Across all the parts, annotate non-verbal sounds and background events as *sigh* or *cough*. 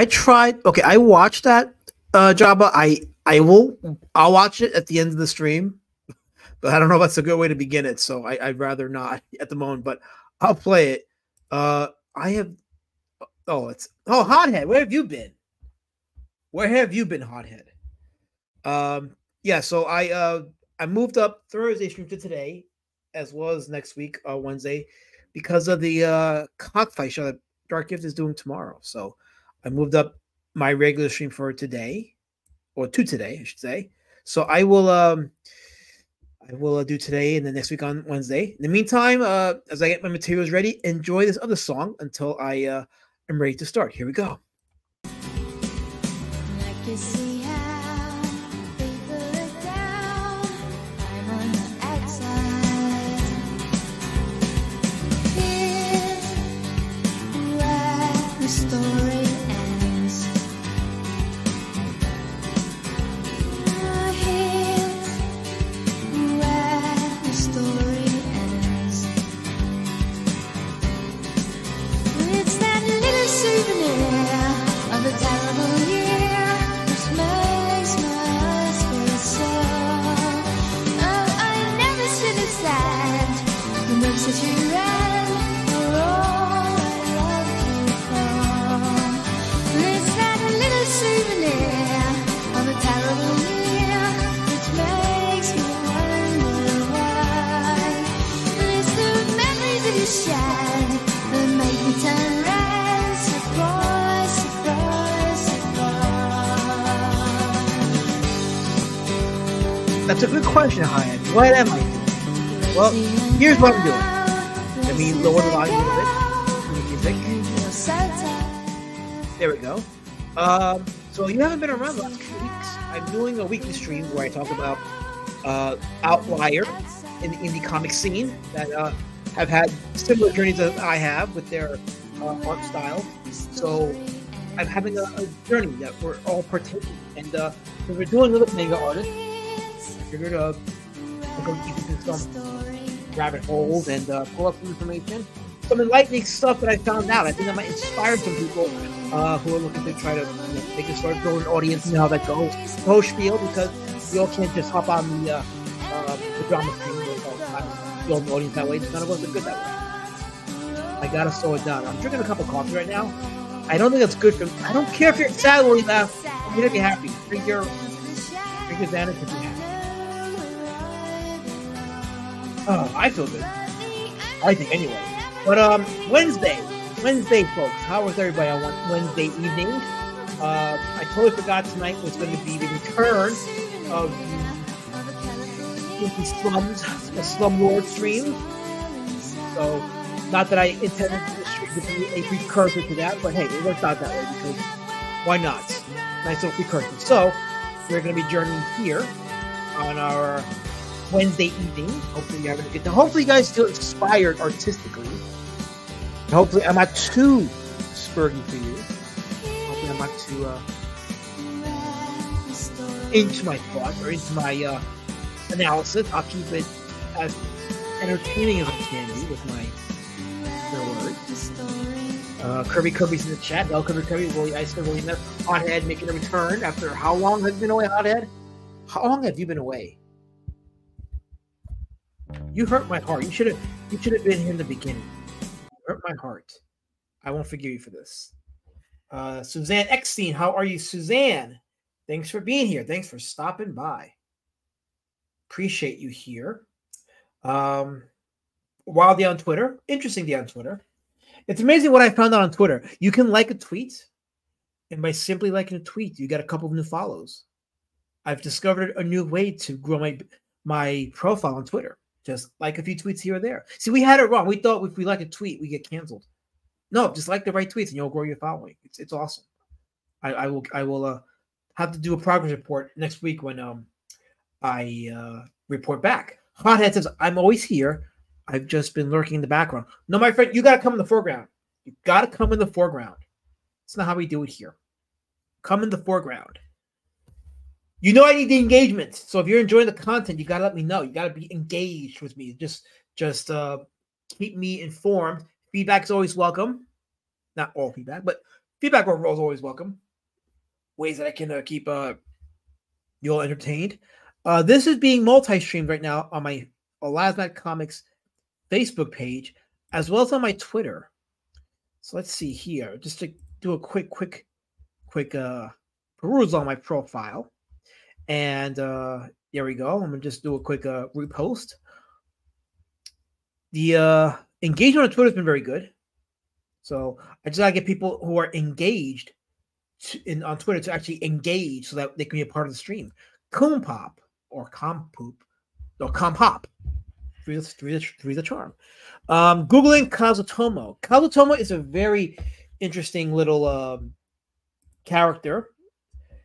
I, tried. Okay, I watched that, uh, Jabba. I I will. I'll watch it at the end of the stream, *laughs* but I don't know if that's a good way to begin it. So I, I'd rather not *laughs* at the moment. But I'll play it. Uh, I have. Oh, it's oh hothead. Where have you been? Where have you been, hothead? Um, yeah. So I uh I moved up Thursday stream to today, as well as next week, uh, Wednesday, because of the uh cockfight show that Dark Gift is doing tomorrow. So I moved up my regular stream for today, or to today, I should say. So I will um I will uh, do today and the next week on Wednesday. In the meantime, uh as I get my materials ready, enjoy this other song until I uh am ready to start. Here we go. I here's what I'm doing. Let me lower the volume a bit. There we go. Um, so you haven't been around the last few weeks. I'm doing a weekly stream where I talk about uh, outlier in the indie comic scene that uh, have had similar journeys that I have with their uh, art style. So I'm having a, a journey that we're all partaking. And uh, since we're doing a little manga artists, I figured uh, I'll rabbit holes and uh, pull up some information. Some enlightening stuff that I found out. I think that might inspire some people uh, who are looking to try to, you know, they can start building audience and how that goes. The whole spiel because you all can't just hop on the, uh, uh, the drama stream all the time, build an audience that way. It's None of us are good that way. I gotta slow it down. I'm drinking a cup of coffee right now. I don't think that's good for. me. I don't care if you're sad or you laugh. I'm gonna be happy. Drink your drink your Xanax if you're Oh, I feel good. I think anyway. But um, Wednesday, Wednesday, folks. How was everybody on Wednesday evening? Uh, I totally forgot tonight was going to be the return of the, slums, the slumlord stream. So, not that I intended to be a precursor to that, but hey, it worked out that way because why not? Nice little precursor. So, we're going to be journeying here on our Wednesday evening. Hopefully, you're having a good time. Hopefully, you guys feel inspired artistically. Hopefully, I'm not too spurgy for you. Hopefully, I'm not too uh, into my thoughts or into my uh, analysis. I'll keep it as entertaining as I can be with my words. Uh, Kirby Kirby's in the chat. Bell Kirby Kirby, Willie Iceman, Willie Hothead making a return after how long have you been away, Hothead? How long have you been away? You hurt my heart. You should have you should have been here in the beginning. You hurt my heart. I won't forgive you for this. Uh, Suzanne Eckstein, how are you, Suzanne? Thanks for being here. Thanks for stopping by. Appreciate you here. Um, Wild Day on Twitter. Interesting day on Twitter. It's amazing what I found out on Twitter. You can like a tweet, and by simply liking a tweet, you get a couple of new follows. I've discovered a new way to grow my my profile on Twitter. Just like a few tweets here or there. See, we had it wrong. We thought if we like a tweet, we get canceled. No, just like the right tweets, and you'll grow your following. It's it's awesome. I, I will I will uh, have to do a progress report next week when um I uh, report back. Hothead says I'm always here. I've just been lurking in the background. No, my friend, you got to come in the foreground. You got to come in the foreground. It's not how we do it here. Come in the foreground. You know I need the engagement. So if you're enjoying the content, you gotta let me know. You gotta be engaged with me. Just just uh keep me informed. Feedback is always welcome. Not all feedback, but feedback overall is always welcome. Ways that I can uh, keep uh, you all entertained. Uh, this is being multi-streamed right now on my Alazmat Comics Facebook page, as well as on my Twitter. So let's see here, just to do a quick, quick, quick uh, peruse on my profile. And uh, there we go. I'm gonna just do a quick uh, repost. The uh, engagement on Twitter has been very good. So I just gotta get people who are engaged to, in on Twitter to actually engage so that they can be a part of the stream. Coon Pop or Compoop or Compop. Three the, three, the, three the charm. Um, Googling Kazutomo. Kazutomo is a very interesting little um, character.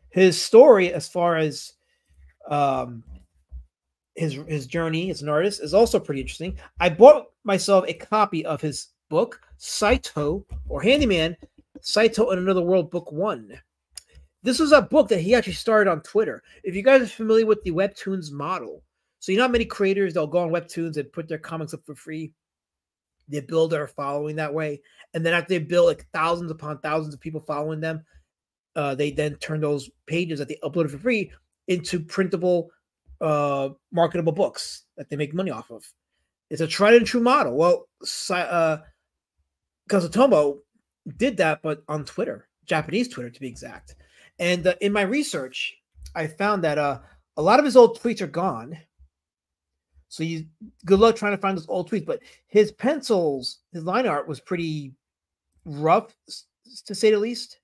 His story, as far as um, his his journey as an artist, is also pretty interesting. I bought myself a copy of his book, Saitou or Handyman, Saitou in Another World, Book One. This was a book that he actually started on Twitter. If you guys are familiar with the Webtoons model, so you know how many creators they'll go on Webtoons and put their comics up for free. They build their following that way, and then after they build like thousands upon thousands of people following them, uh, they then turn those pages that they uploaded for free into printable, uh, marketable books that they make money off of. It's a tried and true model. Well, uh, Kazutomo did that, but on Twitter, Japanese Twitter to be exact. And uh, in my research, I found that uh, a lot of his old tweets are gone. So you good luck trying to find those old tweets. But his pencils, his line art was pretty rough, to say the least.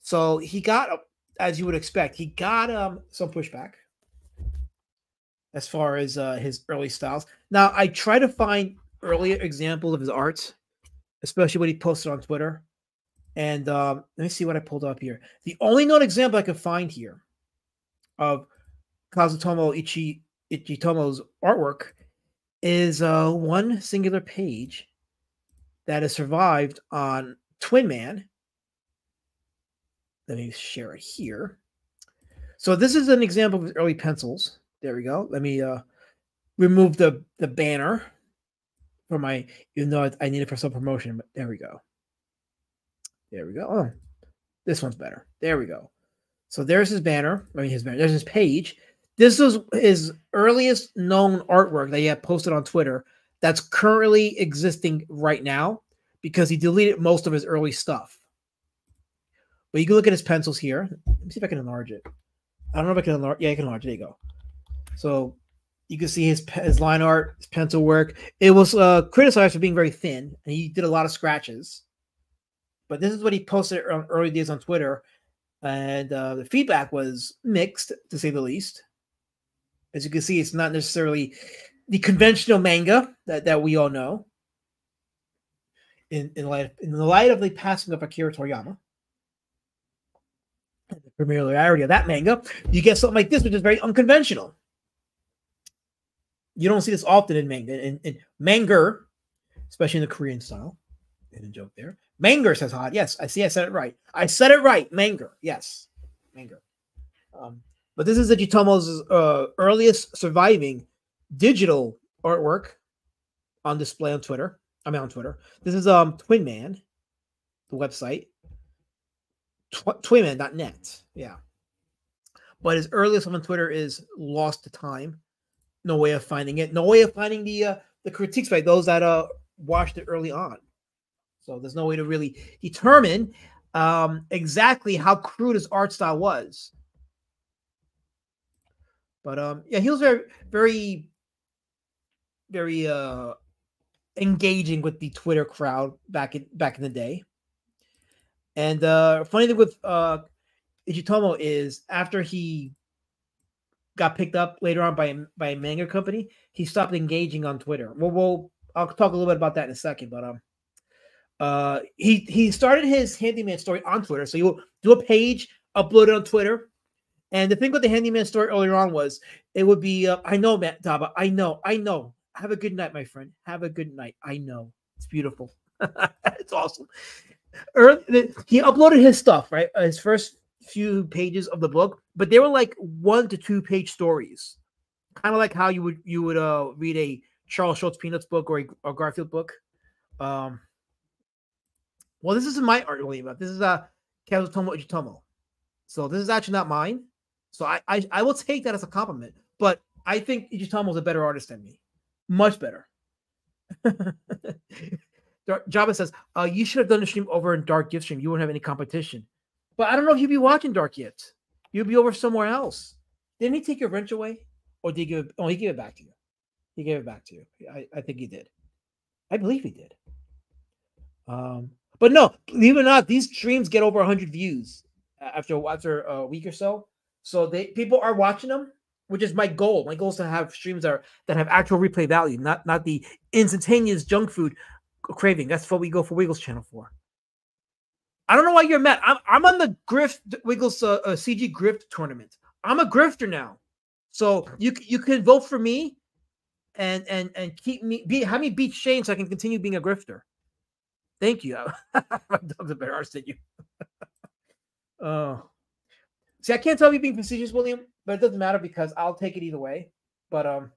So he got, as you would expect, he got um some pushback as far as uh, his early styles. Now I try to find earlier examples of his art, especially what he posted on Twitter. And um, let me see what I pulled up here. The only known example I could find here of Kazutomo Ichi Ichitomo's artwork is uh, one singular page that has survived on Twin Man. Let me share it here. So this is an example of early pencils. There we go. Let me uh, remove the the banner for my, even though I, need it for some promotion. But there we go. There we go. Oh, this one's better. There we go. So there's his banner. I mean, his banner. There's his page. This is his earliest known artwork that he had posted on Twitter that's currently existing right now because he deleted most of his early stuff. But you can look at his pencils here. Let me see if I can enlarge it. I don't know if I can enlarge. Yeah, I can enlarge. There you go. So you can see his his line art, his pencil work. It was uh, criticized for being very thin, and he did a lot of scratches. But this is what he posted on early days on Twitter, and uh, the feedback was mixed, to say the least. As you can see, it's not necessarily the conventional manga that, that we all know. In in light in the light of the passing of Akira Toriyama, familiarity of that manga, you get something like this, which is very unconventional. You don't see this often in manga. In, in manga, especially in the Korean style. And a joke there. Manger says hot. Yes, I see. I said it right. I said it right. Manger. Yes, Manger. Um, but this is Ichitomo's uh, earliest surviving digital artwork on display on Twitter. I mean, on Twitter. This is um Twin Man, the website. Tw-. Yeah. But his earliest on Twitter is lost to time. No way of finding it. No way of finding the uh, the critiques by those that uh watched it early on. So there's no way to really determine um, exactly how crude his art style was. But um, yeah, he was very, very, very uh, engaging with the Twitter crowd back in back in the day. And uh, funny thing with uh, Ichitomo is after he got picked up later on by a, by a manga company, he stopped engaging on Twitter. Well, we'll I'll talk a little bit about that in a second, but um, uh, he he started his handyman story on Twitter. So you do a page, upload it on Twitter. And the thing with the handyman story earlier on was it would be, uh, I know, Matt Daba, I know, I know. Have a good night, my friend. Have a good night. I know. It's beautiful. *laughs* it's awesome. Early, he uploaded his stuff, right? Uh, His first few pages of the book, but they were like one to two page stories, kind of like how you would you would uh read a Charles Schulz Peanuts book or a, Garfield book. Um, Well, this isn't my art, William. This is uh Kazutomo Ichitomo. So this is actually not mine. So I, I I will take that as a compliment. But I think Ichitomo is a better artist than me. Much better. *laughs* Jabba says, uh, you should have done the stream over in Dark Gift Stream. You wouldn't have any competition. But I don't know if you'd be watching Dark Gift. You'd be over somewhere else. Didn't he take your wrench away? Or did he give it? Oh, he gave it back to you. He gave it back to you. I, I think he did. I believe he did. Um, but no, believe it or not, these streams get over 100 views after after a week or so. So they people are watching them, which is my goal. My goal is to have streams that are that have actual replay value, not not the instantaneous junk food craving. That's what we go for Wiggles channel for. I don't know why you're mad. I'm I'm on the Grift Wiggles uh, uh, CG Grift tournament. I'm a grifter now, so you you can vote for me, and and and keep me be have me beat Shane so I can continue being a grifter. Thank you. *laughs* My dog's a better artist than you. Oh, *laughs* see, I can't tell if you're being facetious, William, but it doesn't matter because I'll take it either way. But um,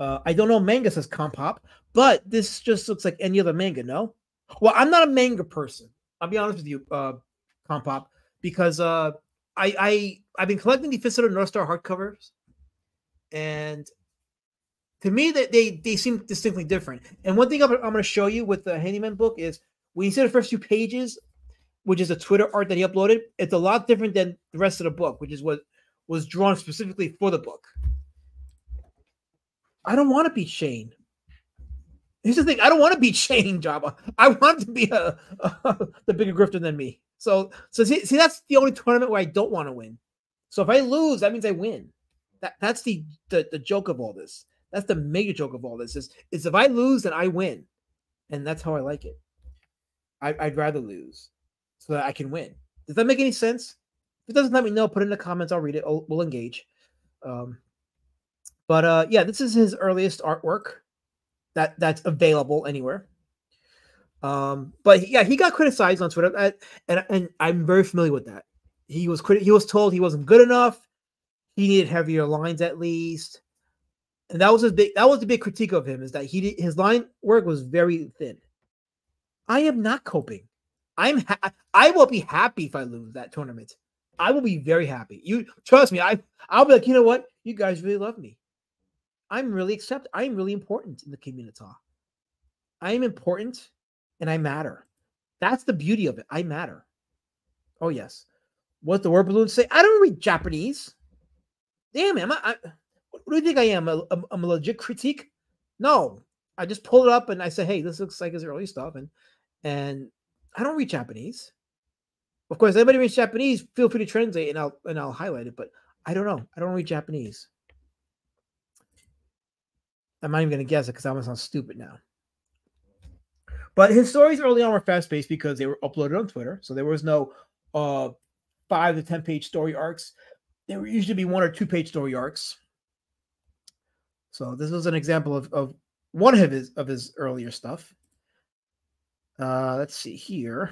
uh, I don't know manga says Compop, but this just looks like any other manga. No, well, I'm not a manga person. I'll be honest with you, uh, Compop, because uh, I I I've been collecting the Fist of the North Star hardcovers, and to me that they they seem distinctly different. And one thing I'm, I'm going to show you with the Handyman book is when you see the first few pages, which is a Twitter art that he uploaded, it's a lot different than the rest of the book, which is what was drawn specifically for the book. I don't want to be Shane. Here's the thing: I don't want to be *laughs* Shane Jabba. I want to be a, *laughs* the bigger grifter than me. So, so see, see, that's the only tournament where I don't want to win. So if I lose, that means I win. That that's the, the the joke of all this. That's the major joke of all this is is if I lose, then I win, and that's how I like it. I, I'd rather lose so that I can win. Does that make any sense? If it doesn't, let me know. Put in the comments. I'll read it. I'll, we'll engage. Um, but uh, yeah, this is his earliest artwork that that's available anywhere. Um, but yeah, he got criticized on Twitter, uh, and and I'm very familiar with that. He was criti- he was told he wasn't good enough. He needed heavier lines at least, and that was a big that was the big critique of him is that he his line work was very thin. I am not coping. I'm ha- I will be happy if I lose that tournament. I will be very happy. You trust me. I I'll be like, you know what? You guys really love me. I'm really accept. I am really important in the community. I am important and I matter. That's the beauty of it. I matter. Oh yes. What the word balloons say? I don't read Japanese. Damn! Am I, I, what do you think I am? I'm a legit critique? No, I just pull it up and I say, "Hey, this looks like his early stuff," and and I don't read Japanese. Of course, anybody reads Japanese, feel free to translate and I'll and I'll highlight it. But I don't know. I don't read Japanese. I'm not even gonna guess it because I'm gonna sound stupid now. But his stories early on were fast paced because they were uploaded on Twitter, so there was no uh five to ten page story arcs. There would usually be one or two page story arcs. So this was an example of, of one of his of his earlier stuff. Uh let's see here.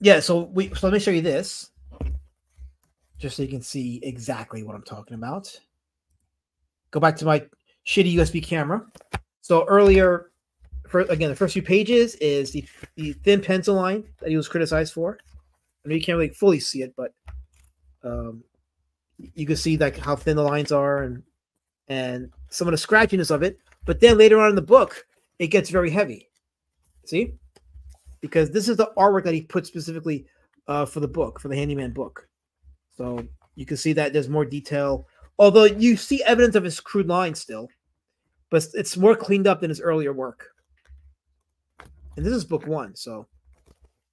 Yeah, so we so let me show you this just so you can see exactly what I'm talking about. Go back to my shitty USB camera. So earlier, for again, the first few pages is the, the thin pencil line that he was criticized for. I know you can't really fully see it, but um, you can see like how thin the lines are and and some of the scratchiness of it. But then later on in the book, it gets very heavy. See, because this is the artwork that he put specifically uh, for the book, for the handyman book. So you can see that there's more detail, although you see evidence of his crude lines still, but it's more cleaned up than his earlier work. And this is book one, so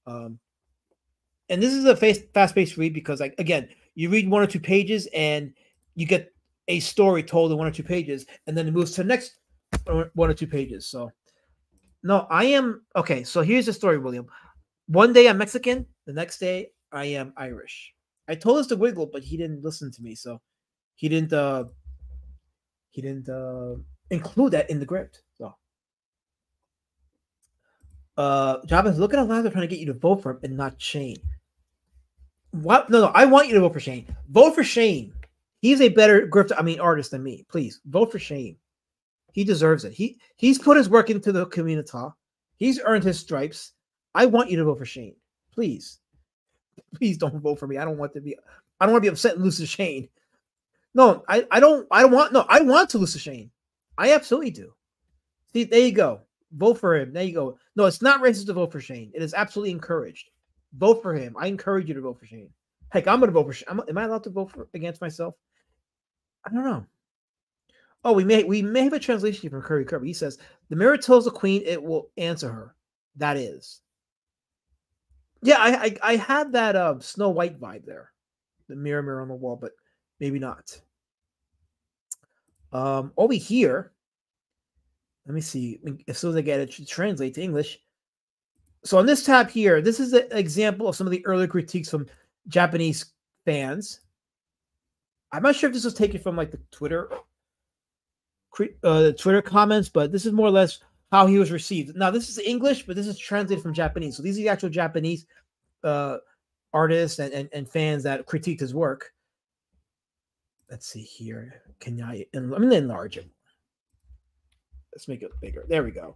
um, and this is a fast fast-paced read because like again, you read one or two pages and you get a story told in one or two pages, and then it moves to the next one one or two pages. So no, I am okay. So here's the story, William. One day I'm Mexican, the next day I am Irish. I told this to Wiggle, but he didn't listen to me, so he didn't uh he didn't uh include that in the script. So uh Jabba, look at loud they're trying to get you to vote for him and not Shane. What? No, no, I want you to vote for Shane. Vote for Shane. He's a better grifter, I mean artist than me. Please vote for Shane. He deserves it. He he's put his work into the community. He's earned his stripes. I want you to vote for Shane. Please. Please don't vote for me. I don't want to be I don't want to be upset and lose to Shane. No, I, I don't I don't want no, I want to lose to Shane. I absolutely do. See, there you go. Vote for him. There you go. No, it's not racist to vote for Shane. It is absolutely encouraged. Vote for him. I encourage you to vote for Shane. Heck, I'm to vote for. Shane. Am, am I allowed to vote for against myself? I don't know. Oh, we may we may have a translation from Curry Kirby. He says, "The mirror tells the queen it will answer her." That is. Yeah, I I, I had that uh, Snow White vibe there, the mirror mirror on the wall, but maybe not. Um, over here, let me see as soon as I get it to translate to English. So on this tab here, this is an example of some of the earlier critiques from Japanese fans. I'm not sure if this was taken from like the Twitter uh, Twitter comments, but this is more or less how he was received. Now, this is English, but this is translated from Japanese. So these are the actual Japanese uh, artists and, and, and fans that critiqued his work. Let's see here. Can I? I'm going to enlarge it. Let's make it bigger. There we go.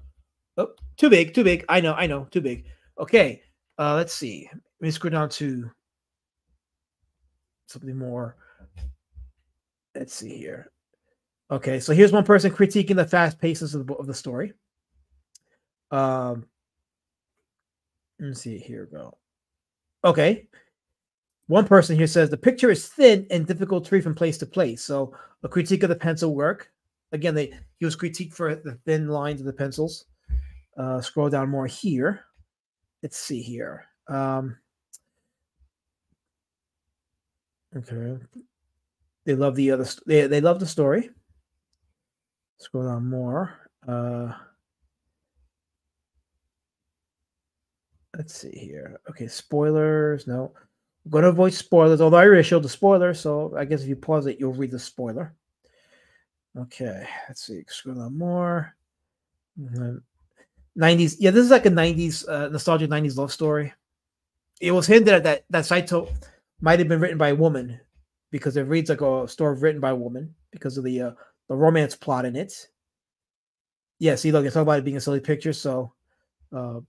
Oh, too big, too big. I know, I know, too big. Okay. Uh, let's see. Let me scroll down to something more. Let's see here. Okay, so here's one person critiquing the fast paces of the, of the story. Um, let's see. Here go. Okay, one person here says the picture is thin and difficult to read from place to place. So a critique of the pencil work. Again, they he was critiqued for the thin lines of the pencils. Uh, scroll down more here. Let's see here. Um, okay, they love the other. They they love the story. Scroll down more. Uh, let's see here. Okay, spoilers. No, I'm going to avoid spoilers. Although I already showed the spoiler, so I guess if you pause it, you'll read the spoiler. Okay, let's see. Scroll down more. 90s. Mm-hmm. Yeah, this is like a 90s uh, nostalgic 90s love story. It was hinted at that that Saitou might have been written by a woman because it reads like a story written by a woman because of the uh, the romance plot in it. Yeah, see, look, it's all about it being a silly picture, so uh,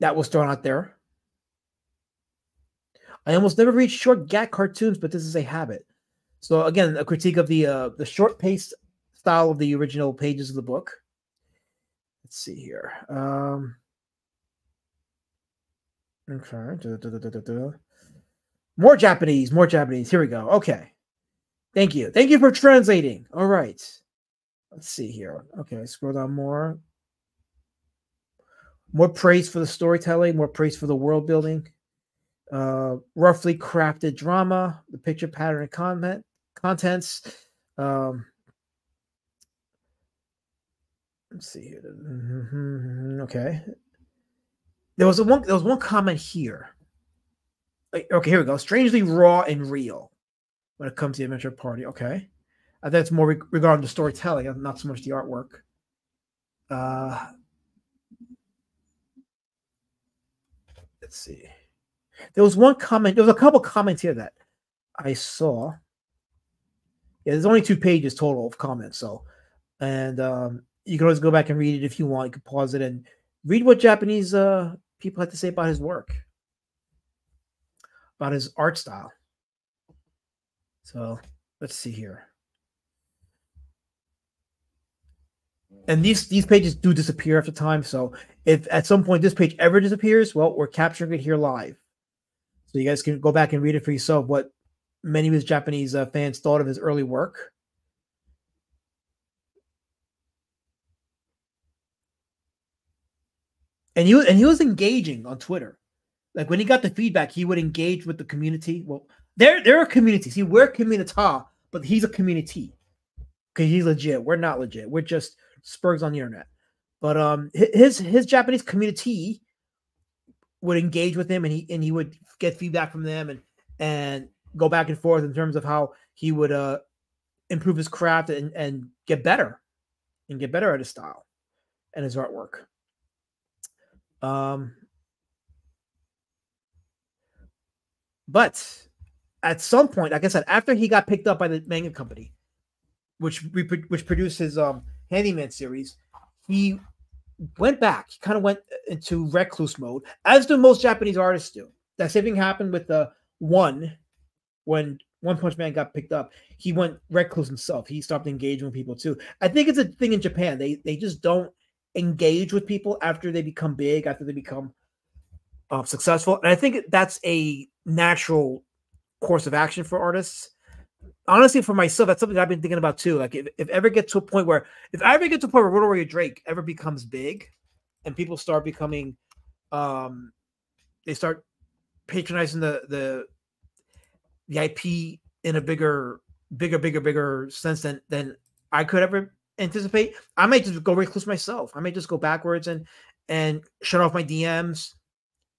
that was thrown out there. I almost never read short gag cartoons, but this is a habit. So again, a critique of the uh, the short paced style of the original pages of the book. Let's see here. Um, okay. Da, da, da, more Japanese, more Japanese. Here we go. Okay. Thank you. Thank you for translating. All right. Let's see here. Okay, scroll down more. More praise for the storytelling, more praise for the world building. Uh, roughly crafted drama, the picture pattern and content contents. Um, let's see here. Mm-hmm. Okay. There was a one. There was one comment here. Okay, here we go. Strangely raw and real when it comes to the adventure party. Okay. I think it's more re- regarding the storytelling, not so much the artwork. Uh, let's see. There was one comment. There was a couple comments here that I saw. Yeah, there's only two pages total of comments. So, and um, you can always go back and read it if you want. You can pause it and read what Japanese uh, people had to say about his work, about his art style. So let's see here. And these these pages do disappear after time. So if at some point this page ever disappears, well, we're capturing it here live. So you guys can go back and read it for yourself what many of his Japanese uh, fans thought of his early work. And he and he was engaging on Twitter. Like when he got the feedback, he would engage with the community. Well, there, there are communities. See, we're communita, but he's a community. Okay, he's legit. We're not legit. We're just spurs on the internet. But um, his his Japanese community would engage with him, and he and he would get feedback from them, and and go back and forth in terms of how he would uh improve his craft and and get better, and get better at his style and his artwork. Um, but at some point, like I said, after he got picked up by the manga company, which which produces um Handyman series, he went back. He kind of went into recluse mode, as do most Japanese artists do. That same thing happened with the one when One Punch Man got picked up. He went recluse himself. He stopped engaging with people too. I think it's a thing in Japan. They they just don't engage with people after they become big, after they become uh, successful. And I think that's a natural course of action for artists. Honestly, for myself, that's something I've been thinking about too. Like, if, if ever get to a point where, if I ever get to a point where Roto Warrior Drake ever becomes big, and people start becoming, um, they start patronizing the the the IP in a bigger, bigger, bigger, bigger sense than than I could ever anticipate. I might just go recluse myself. I may just go backwards and and shut off my DMs,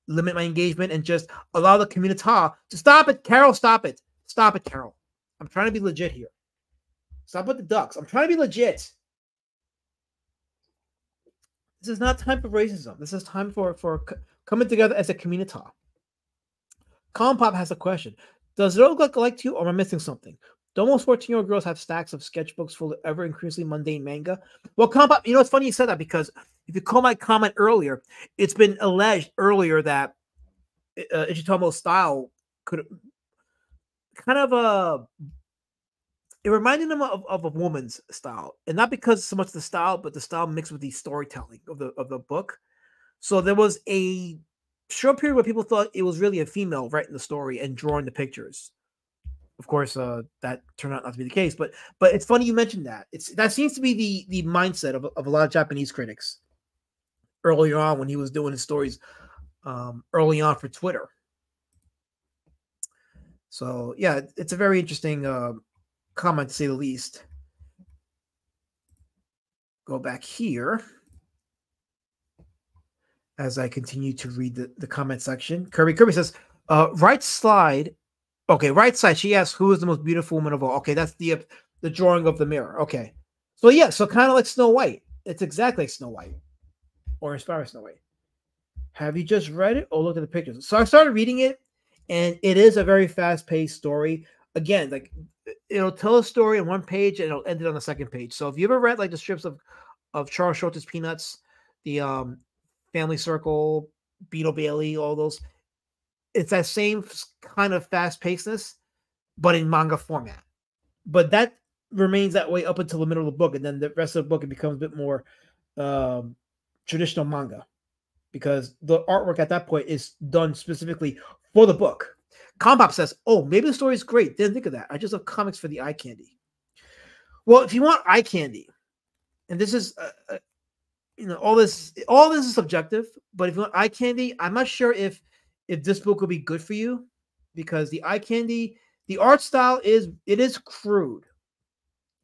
limit my engagement, and just allow the community to stop it. Carol, stop it. Stop it, Carol. I'm trying to be legit here. Stop with the ducks. I'm trying to be legit. This is not time for racism. This is time for for coming together as a community. Compop has a question. Does it look like, to you, or am I missing something? Do almost 14 year old girls have stacks of sketchbooks full of ever increasingly mundane manga? Well, Compop, you know, it's funny you said that because if you call my comment earlier, it's been alleged earlier that uh, Ichitomo's style could kind of a it reminded him of, of a woman's style, and not because so much the style, but the style mixed with the storytelling of the of the book. So there was a short period where people thought it was really a female writing the story and drawing the pictures. Of course, uh, that turned out not to be the case, but but it's funny you mentioned that. It's that seems to be the the mindset of, of a lot of Japanese critics earlier on when he was doing his stories um, early on for Twitter. So yeah, it's a very interesting uh, comment to say the least. Go back here as I continue to read the, the comment section. Kirby Kirby says, uh, right slide. Okay, right side. She asks, "Who is the most beautiful woman of all?" Okay, that's the uh, the drawing of the mirror. Okay, so yeah, so kind of like Snow White. It's exactly like Snow White, or inspired Snow White. Have you just read it? Oh, look at the pictures. So I started reading it, and it is a very fast paced story. Again, like it'll tell a story on one page and it'll end it on the second page. So if you ever read like the strips of of Charles Schulz's Peanuts, the um Family Circle, Beetle Bailey, all those, it's that same kind of fast pacedness, but in manga format. But that remains that way up until the middle of the book, and then the rest of the book it becomes a bit more um, traditional manga because the artwork at that point is done specifically for the book. Compop says, "Oh, maybe the story is great. Didn't think of that. I just have comics for the eye candy." Well, if you want eye candy, and this is, uh, uh, you know, all this, all this is subjective. But if you want eye candy, I'm not sure if if this book will be good for you because the eye candy, the art style is it is crude.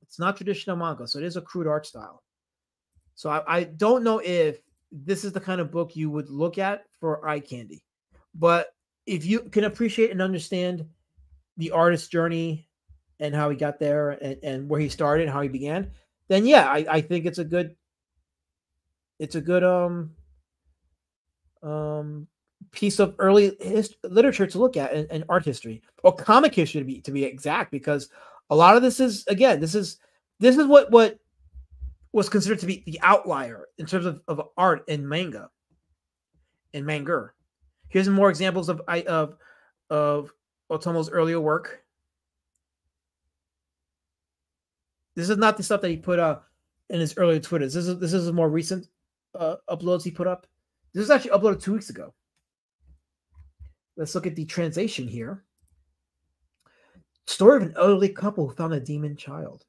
It's not traditional manga, so it is a crude art style. So I, I don't know if this is the kind of book you would look at for eye candy. But if you can appreciate and understand the artist's journey and how he got there and, and where he started and how he began, then yeah, I, I think it's a good it's a good um um piece of early hist- literature to look at and, and art history or comic history to be to be exact because a lot of this is again this is this is what what was considered to be the outlier in terms of, of art in manga and manga here's some more examples of of of otomo's earlier work. This is not the stuff that he put up in his earlier twitters. This is this is more recent uh, uploads he put up. This was actually uploaded two weeks ago. Let's look at the translation here. Story of an elderly couple who found a demon child.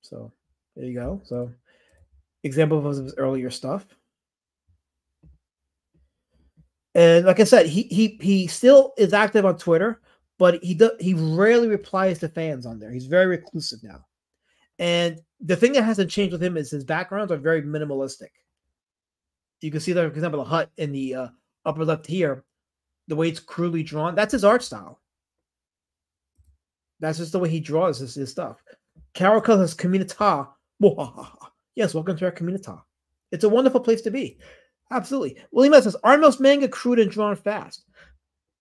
So there you go. So example of his earlier stuff. And like I said, he he he still is active on Twitter, but he do, he rarely replies to fans on there. He's very reclusive now. And the thing that hasn't changed with him is his backgrounds are very minimalistic. You can see that, for example, the hut in the uh, upper left here, the way it's crudely drawn. That's his art style. That's just the way he draws his, his stuff. Carol calls us community. *laughs* Yes, welcome to our community. It's a wonderful place to be. Absolutely. William says, are most manga crude and drawn fast?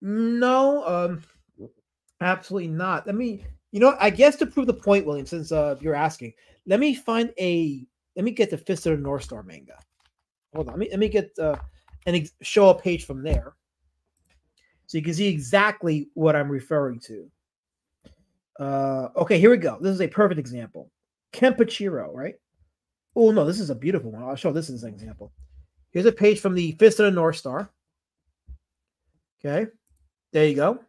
No, um, absolutely not. Let me, you know, I guess to prove the point, William, since uh, you're asking, let me find a let me get the Fist of the North Star manga. Hold on, let me let me get uh, and ex- show a page from there, so you can see exactly what I'm referring to. Uh, okay, here we go. This is a perfect example. Kenpachiro, right? Oh no, this is a beautiful one. I'll show this as an example. Here's a page from the Fist of the North Star. Okay, there you go.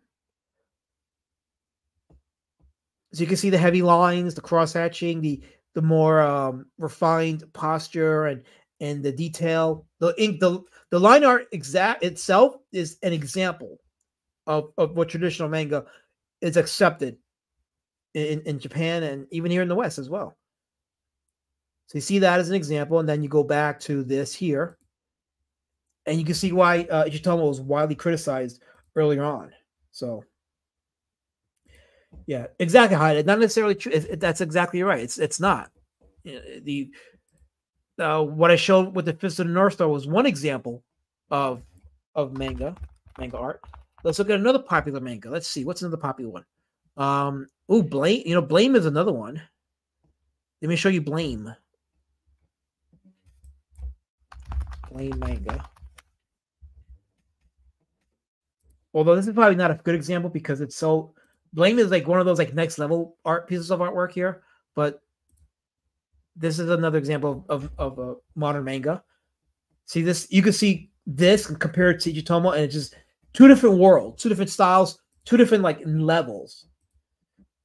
So you can see the heavy lines, the cross hatching, the the more um, refined posture, and and the detail. The ink, the the line art exact itself is an example of of what traditional manga is accepted in in Japan and even here in the West as well. So you see that as an example, and then you go back to this here, and you can see why uh, Ichitomo was widely criticized earlier on. So, yeah, exactly, Hyde. Not necessarily true. It, it- that's exactly right. It's it's not. The uh, what I showed with the Fist of the North Star was one example of of manga manga art. Let's look at another popular manga. Let's see what's another popular one. Um, oh, blame. You know, blame is another one. Let me show you blame. Blame manga. Although this is probably not a good example because it's so blame is like one of those like next level art pieces of artwork here, but this is another example of of, a modern manga. See this? You can see this compared to Ichitomo, and it's just two different worlds, two different styles, two different like levels.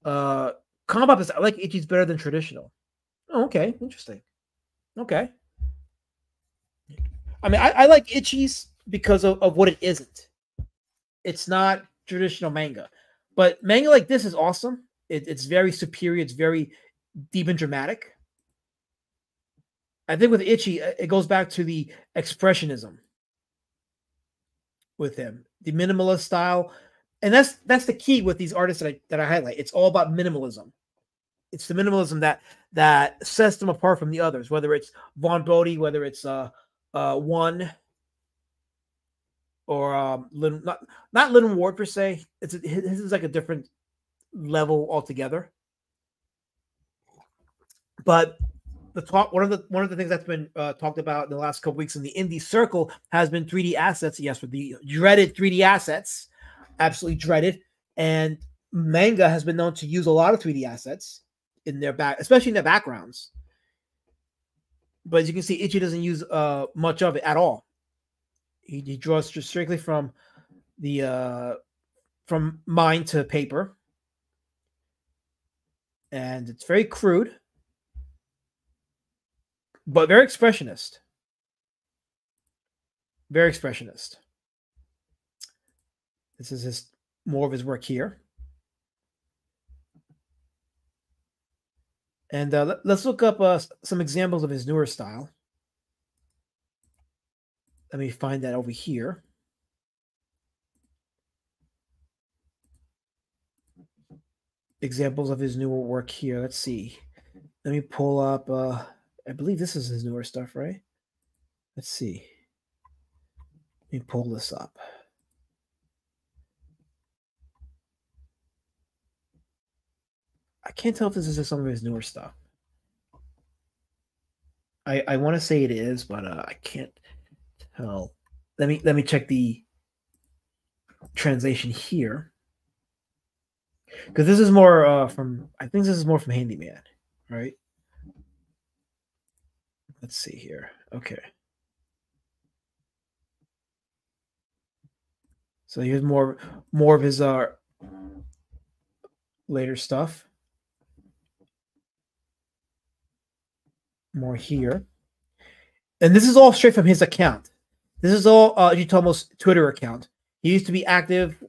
Uh, combat is I like Ichi's better than traditional. Oh, okay, interesting. Okay. I mean, I, I like Ichi's because of, of what it isn't. It's not traditional manga, but manga like this is awesome. It, it's very superior. It's very deep and dramatic. I think with Ichi, uh, it goes back to the expressionism with him, the minimalist style, and that's that's the key with these artists that I that I highlight. It's all about minimalism. It's the minimalism that that sets them apart from the others. Whether it's Vaughn Bodie, whether it's uh uh one or um Lynd, not not Lynd Ward per se. It's his is like a different level altogether. But the talk one of the one of the things that's been uh, talked about in the last couple weeks in the indie circle has been 3D assets. Yes, with the dreaded 3D assets, absolutely dreaded. And manga has been known to use a lot of 3D assets in their back, especially in their backgrounds. But as you can see, Ichi doesn't use uh, much of it at all. He, he draws just strictly from the uh, from mind to paper, and it's very crude but very expressionist. Very expressionist. This is his more of his work here. And uh, let, us look up uh, some examples of his newer style. Let me find that over here. Examples of his newer work here. Let's see. Let me pull up. Uh, I believe this is his newer stuff, right? Let's see. Let me pull this up. I can't tell if this is some of his newer stuff. I I want to say it is, but uh, I can't tell. Let me let me check the translation here because this is more uh, from. I think this is more from Handyman, right? Let's see here. Okay. So here's more more of his uh later stuff. More here. And this is all straight from his account. This is all uh Twitter account. He used to be active,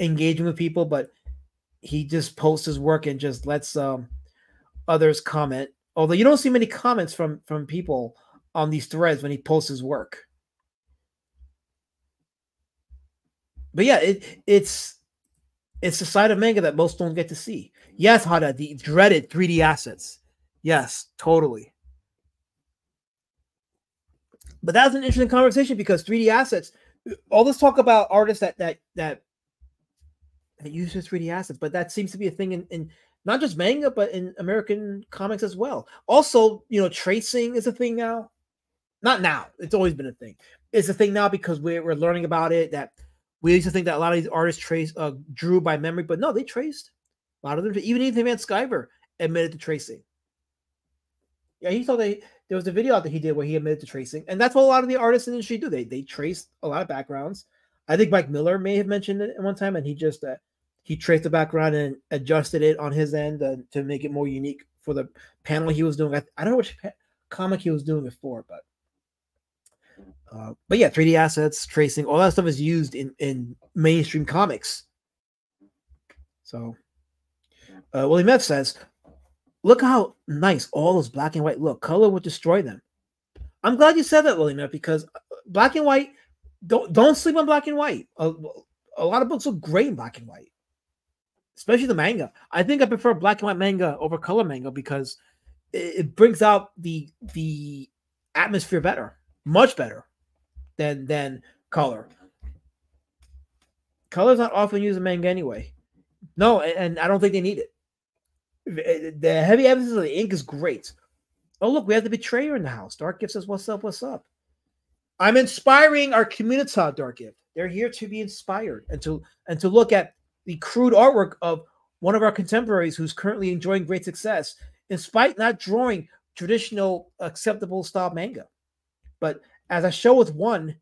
engaging with people, but he just posts his work and just lets um others comment. Although you don't see many comments from from people on these threads when he posts his work. But yeah it it's it's the side of manga that most don't get to see. Yes hada the dreaded 3d assets. Yes totally but that's an interesting conversation because 3d assets all this talk about artists that that that that uses 3d assets but that seems to be a thing in, in not just manga, but in American comics as well. Also, you know, tracing is a thing now. Not now; it's always been a thing. It's a thing now because we're, we're learning about it. That we used to think that a lot of these artists trace uh, drew by memory, but no, they traced. A lot of them, even Ethan Van Sciver, admitted to tracing. Yeah, he thought they there was a video out that he did where he admitted to tracing, and that's what a lot of the artists in the industry do. They they trace a lot of backgrounds. I think Mike Miller may have mentioned it one time, and he just uh, he traced the background and adjusted it on his end uh, to make it more unique for the panel he was doing. I, I don't know which pa- comic he was doing it for, but uh, but yeah, 3D assets, tracing, all that stuff is used in in mainstream comics. So, uh, William F says, "Look how nice all those black and white look. Color would destroy them." I'm glad you said that, F, because uh, black and white don't don't sleep on black and white. A, a lot of books look great in black and white, especially the manga. I think I prefer black and white manga over color manga because it, it brings out the the atmosphere better, much better than than color. Color's not often used in manga anyway. No, and, and I don't think they need it. The heavy emphasis of the ink is great. Oh, look, we have the betrayer in the house. Dark Gift says, What's up? What's up? I'm inspiring our community, Dark Gift. They're here to be inspired and to and to look at the crude artwork of one of our contemporaries who's currently enjoying great success, in spite not drawing traditional acceptable style manga. But as I show with one,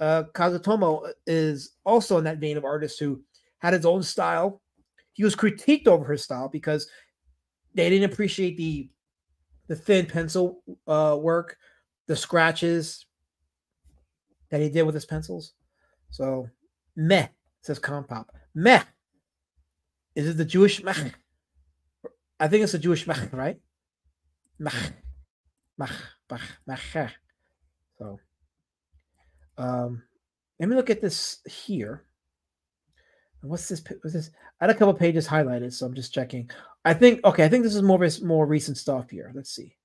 uh, Kazutomo is also in that vein of artist who had his own style. He was critiqued over his style because they didn't appreciate the the thin pencil uh, work, the scratches that he did with his pencils. So meh says Compop. Meh. Is it the Jewish meh? I think it's the Jewish meh, right? Meh. Meh. Meh. Meh. So um let me look at this here. What's this? What's this? I had a couple pages highlighted, so I'm just checking. I think okay. I think this is more more recent stuff here. Let's see.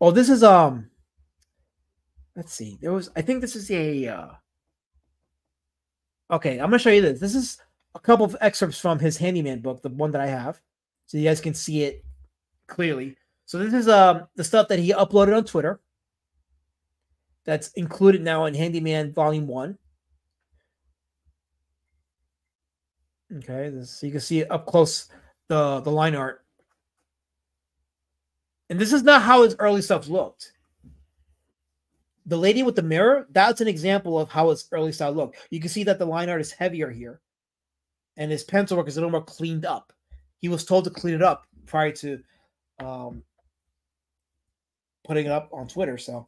Oh, this is um. Let's see. There was. I think this is a. Uh, okay, I'm gonna show you this. This is a couple of excerpts from his handyman book, the one that I have, so you guys can see it clearly. So this is um the stuff that he uploaded on Twitter. That's included now in Handyman Volume One. Okay, this, so you can see it up close the the line art. And this is not how his early stuff looked. The lady with the mirror, that's an example of how his early style looked. You can see that the line art is heavier here. And his pencil work is a little more cleaned up. He was told to clean it up prior to um, putting it up on Twitter. So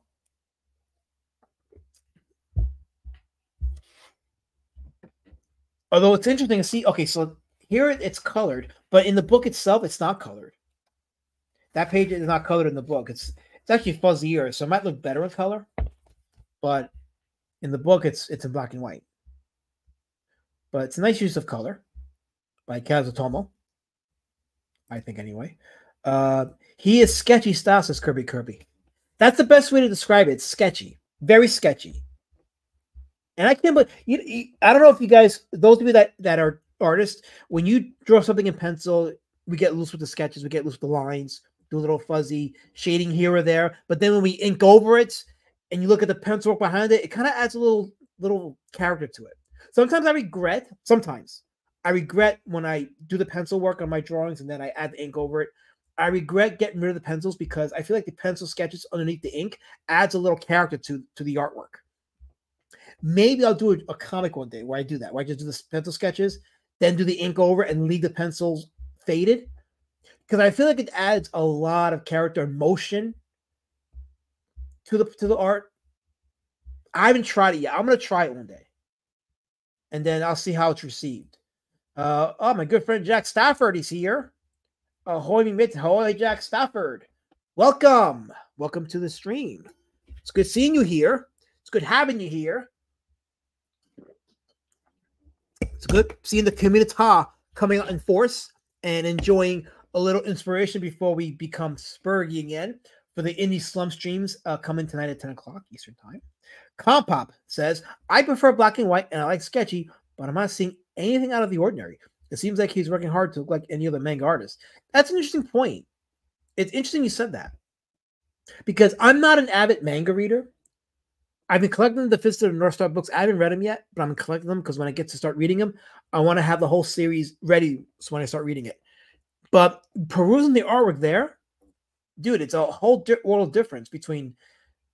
although it's interesting to see okay so here it's colored but in the book itself it's not colored. That page is not colored in the book. It's it's actually fuzzier so it might look better in color but in the book it's it's in black and white. But it's a nice use of color by kazutomo i think anyway. Uh he is sketchy style says kirby kirby. That's the best way to describe it. It's sketchy. Very sketchy and I can't believe you, you, I don't know if you guys, those of you that that are artists, when you draw something in pencil, we get loose with the sketches, we get loose with the lines, do a little fuzzy shading here or there. But then when we ink over it, and you look at the pencil work behind it, it kind of adds a little little character to it. Sometimes I regret. Sometimes I regret when I do the pencil work on my drawings and then I add the ink over it. I regret getting rid of the pencils because I feel like the pencil sketches underneath the ink adds a little character to to the artwork. Maybe I'll do a, a, comic one day where I do that, where I just do the pencil sketches, then do the ink over and leave the pencils faded. Because I feel like it adds a lot of character and motion to the to the art. I haven't tried it yet. I'm gonna try it one day. And then I'll see how it's received. Uh, oh, my good friend Jack Stafford is here. Ahoy, me mit. Ahoy, Jack Stafford. Welcome. Welcome to the stream. It's good seeing you here. It's good having you here. It's good seeing the community coming out in force and enjoying a little inspiration before we become spurgy again for the indie slum streams uh, coming tonight at 10 o'clock Eastern Time. Compop says, I prefer black and white and I like sketchy, but I'm not seeing anything out of the ordinary. It seems like he's working hard to look like any other manga artist. That's an interesting point. It's interesting you said that because I'm not an avid manga reader. I've been collecting the Fist of the North Star books. I haven't read them yet, but I'm collecting them because when I get to start reading them, I want to have the whole series ready so when I start reading it. But perusing the artwork there, dude, it's a whole di- world difference between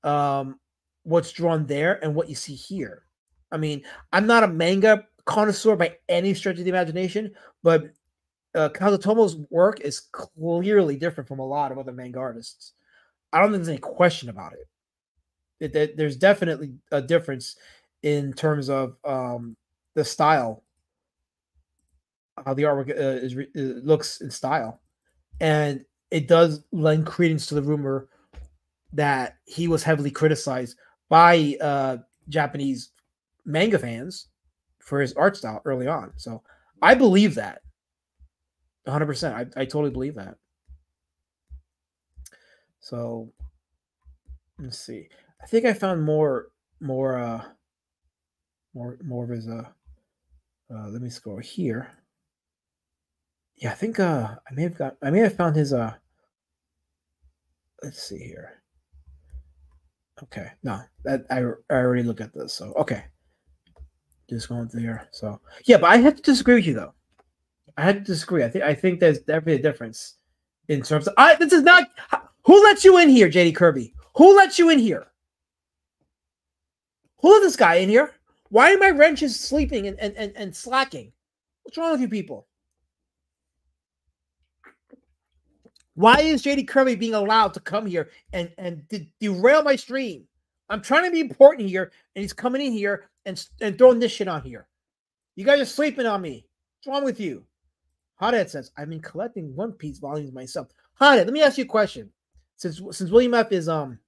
um, what's drawn there and what you see here. I mean, I'm not a manga connoisseur by any stretch of the imagination, but uh, Kazutomo's work is clearly different from a lot of other manga artists. I don't think there's any question about it. It- that there's definitely a difference in terms of um, the style, how the artwork uh, is uh, looks in style, and it does lend credence to the rumor that he was heavily criticized by uh, Japanese manga fans for his art style early on. So I believe that 100%. I, I totally believe that. So let's see. I think I found more, more, uh, more, more of his, uh, uh, let me scroll here. Yeah, I think, uh, I may have got, I may have found his, uh, let's see here. Okay, no, that I, I already looked at this. So, okay. Just going through here. So, yeah, but I have to disagree with you though. I had to disagree. I think I think there's definitely a difference in terms of. I this is not. Who let you in here, JD Kirby? Who let you in here? Who let this guy in here? Why are my wrenches sleeping and, and, and, and slacking? What's wrong with you people? Why is JD Kirby being allowed to come here and, and de- derail my stream? I'm trying to be important here, and he's coming in here and, and throwing this shit on here. You guys are sleeping on me. What's wrong with you? Hothead says, I've been collecting One Piece volumes myself. Hothead, let me ask you a question. Since since William F is um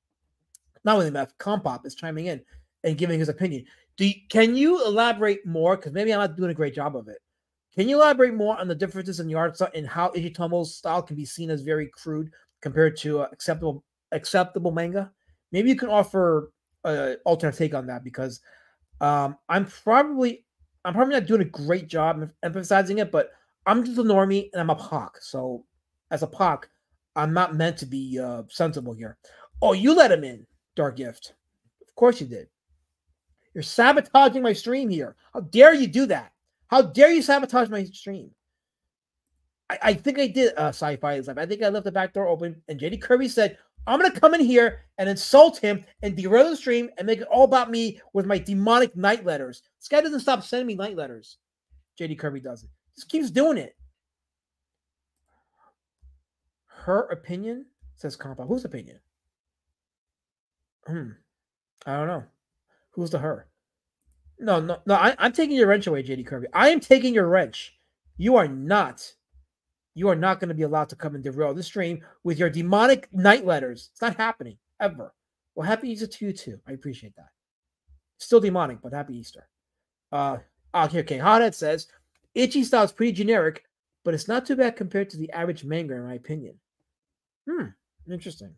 not William F, Compop is chiming in and giving his opinion. Do you, can you elaborate more? Because maybe I'm not doing a great job of it. Can you elaborate more on the differences in the art style and how Ichitomo's style can be seen as very crude compared to uh, acceptable acceptable manga? Maybe you can offer an alternate take on that because um, I'm probably I'm probably not doing a great job emphasizing it, but I'm just a normie and I'm a POC. So as a POC, I'm not meant to be uh, sensible here. Oh, you let him in, Dark Gift. Of course you did. You're sabotaging my stream here. How dare you do that? How dare you sabotage my stream? I, I think I did uh, sci-fi life. I think I left the back door open, and JD Kirby said, "I'm gonna come in here and insult him and derail the stream and make it all about me with my demonic night letters." This guy doesn't stop sending me night letters. JD Kirby doesn't. Just keeps doing it. Her opinion says Compa. Whose opinion? Hmm. I don't know. Who's the her? No, no, no. I, I'm taking your wrench away, JD Kirby. I am taking your wrench. You are not. You are not going to be allowed to come and derail the stream with your demonic night letters. It's not happening ever. Well, happy Easter to you too. I appreciate that. Still demonic, but happy Easter. Uh, okay, okay. Hothead says Ichi style is pretty generic, but it's not too bad compared to the average manga, in my opinion. Hmm, interesting.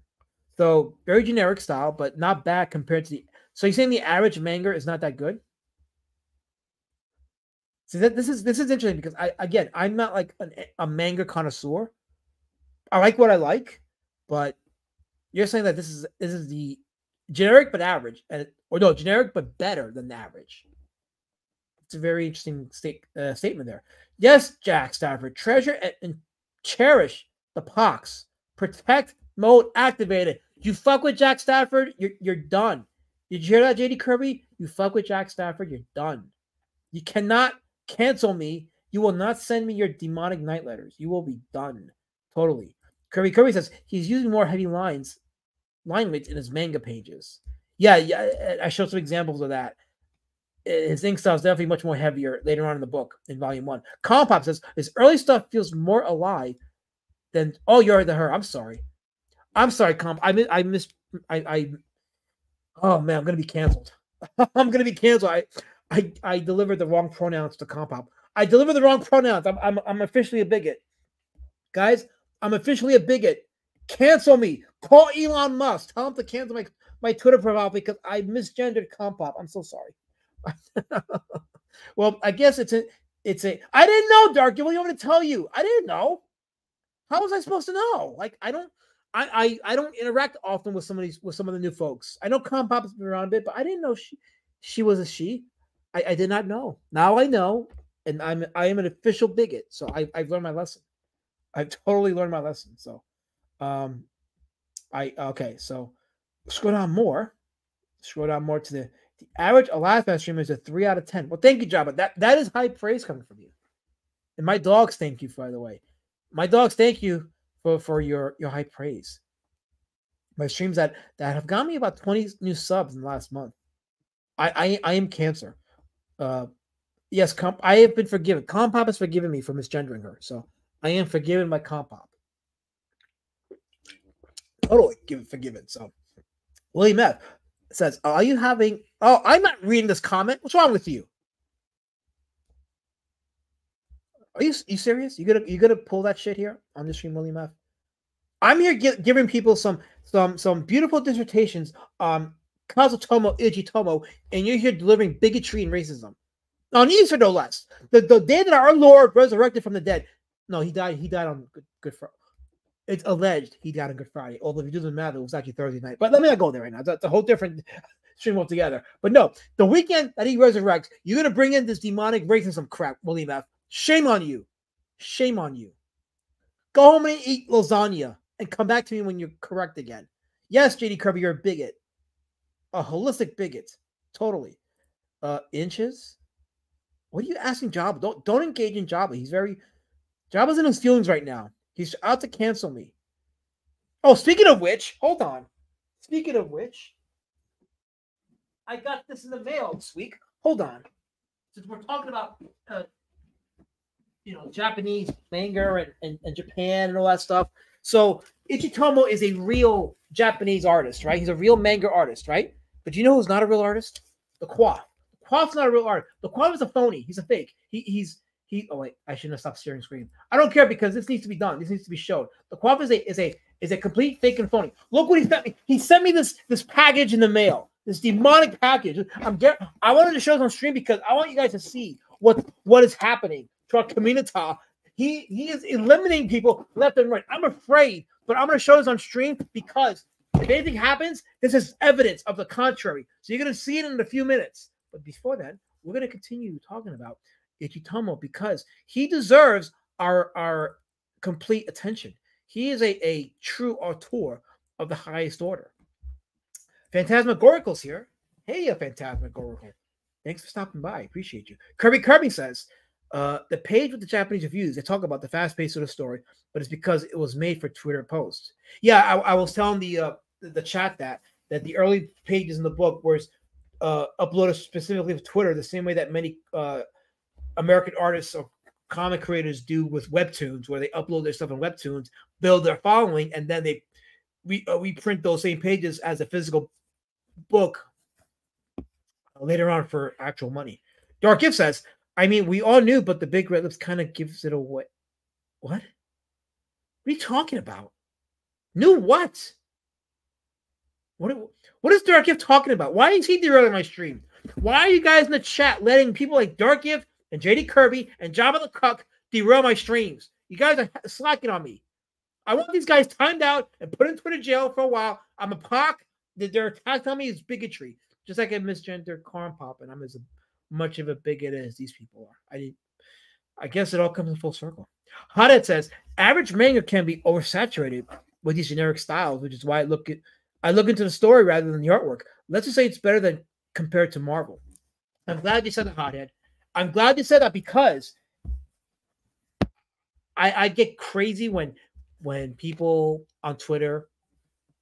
So very generic style, but not bad compared to the. So you're saying the average manga is not that good? See that this is this is interesting because I again I'm not like an, a manga connoisseur. I like what I like, but you're saying that this is this is the generic but average, and or no generic but better than average. It's a very interesting state, uh, statement there. Yes, Jack Stafford, treasure and, and cherish the pox. Protect mode activated. You fuck with Jack Stafford, you're you're done. Did you hear that, JD Kirby? You fuck with Jack Stafford, you're done. You cannot cancel me. You will not send me your demonic night letters. You will be done. Totally. Kirby Kirby says he's using more heavy lines, line weights in his manga pages. Yeah, yeah. I- showed some examples of that. His ink style is definitely much more heavier later on in the book in volume one. Compop says his early stuff feels more alive than oh you're the her. I'm sorry. I'm sorry, Comp. I I missed I I oh man, I'm gonna be canceled. *laughs* I'm gonna be canceled. I I I delivered the wrong pronouns to Compop. I delivered the wrong pronouns. I'm I'm I'm officially a bigot. Guys, I'm officially a bigot. Cancel me. Call Elon Musk. Tell him to cancel my, my Twitter profile because I misgendered Compop. I'm so sorry. *laughs* well, I guess it's a, it's a I didn't know, Dark. What do you want me to tell you? I didn't know. How was I supposed to know? Like I don't I I, I don't interact often with some of these with some of the new folks. I know Compop has been around a bit, but I didn't know she she was a she. I, I did not know. Now I know, and I'm I am an official bigot. So I, I've learned my lesson. I've totally learned my lesson. So um I okay, so scroll down more. Scroll down more to the the average Alaska streamer is a three out of ten. Well, thank you, Jabba. That that is high praise coming from you. And my dogs thank you, by the way. My dogs thank you for, for your your high praise. My streams that that have got me about 20 new subs in the last month. I I, I am cancer. Uh yes, comp I have been forgiven. Compop has forgiven me for misgendering her. So I am forgiven by Compop. Totally given forgiven. So William F says, Are you having oh I'm not reading this comment? What's wrong with you? Are you you serious? You gonna you gonna pull that shit here on the stream, William F? I'm here gi- giving people some some some beautiful dissertations on Kazutomo Ichitomo, and you're here delivering bigotry and racism on Easter, no less. The the day that our Lord resurrected from the dead. No, he died. He died on Good, good Friday. It's alleged he died on Good Friday. Although it doesn't matter, it was actually Thursday night. But let me not go there right now. That's a whole different *laughs* stream altogether. But no, the weekend that he resurrects, you're gonna bring in this demonic racism crap, William F. Shame on you. Shame on you. Go home and eat lasagna and come back to me when you're correct again. Yes, JD Kirby, you're a bigot. A holistic bigot. Totally. Uh inches. What are you asking Jabba? Don't don't engage in Jabba. He's very Jabba's in his feelings right now. He's out to cancel me. Oh, speaking of which, hold on. Speaking of which, I got this in the mail this week. Hold on. Since we're talking about uh, you know Japanese manga and, and, and Japan and all that stuff. So Ichitomo is a real Japanese artist, right? He's a real manga artist, right? But you know who's not a real artist? The Quaff. The Quaff's not a real artist. The Quaff is a phony. He's a fake. He, he's he. Oh wait, I shouldn't have stopped sharing screen. I don't care because this needs to be done. This needs to be shown. The Quaff is a is a is a complete fake and phony. Look what he sent me. He sent me this this package in the mail. This demonic package. I'm get. I wanted to show this on stream because I want you guys to see what what is happening to our community. He he is eliminating people left and right. I'm afraid, but I'm going to show this on stream because if anything happens, this is evidence of the contrary. So you're going to see it in a few minutes. But before that, we're going to continue talking about Ichitomo because he deserves our our complete attention. He is a, a true auteur of the highest order. Phantasmagorical's here. Hey, a Phantasmagorical. Thanks for stopping by. Appreciate you. Kirby Kirby says, uh, the page with the Japanese reviews, they talk about the fast pace of the story, but it's because it was made for Twitter posts. Yeah, I, I was telling the, uh, the the chat that that the early pages in the book were uh, uploaded specifically for Twitter, the same way that many uh, American artists or comic creators do with webtoons, where they upload their stuff in webtoons, build their following, and then they we uh, we print those same pages as a physical book later on for actual money. Dark Gift says, I mean, we all knew, but the big red lips kind of gives it away. What? What are you talking about? Knew what? What, what is Dark Gift talking about? Why is he derailing my stream? Why are you guys in the chat letting people like Dark Gift and JD Kirby and Jabba the Cuck derail my streams? You guys are slacking on me. I want these guys timed out and put into Twitter jail for a while. I'm a POC. Their attack on me is bigotry, just like I misgender corn pop, and I'm as much of a bigot as these people are. I I guess it all comes in full circle. Hothead says average manga can be oversaturated with these generic styles, which is why I look at I look into the story rather than the artwork. Let's just say it's better than compared to Marvel. I'm glad you said that, Hothead. I'm glad you said that because I, I get crazy when when people on Twitter,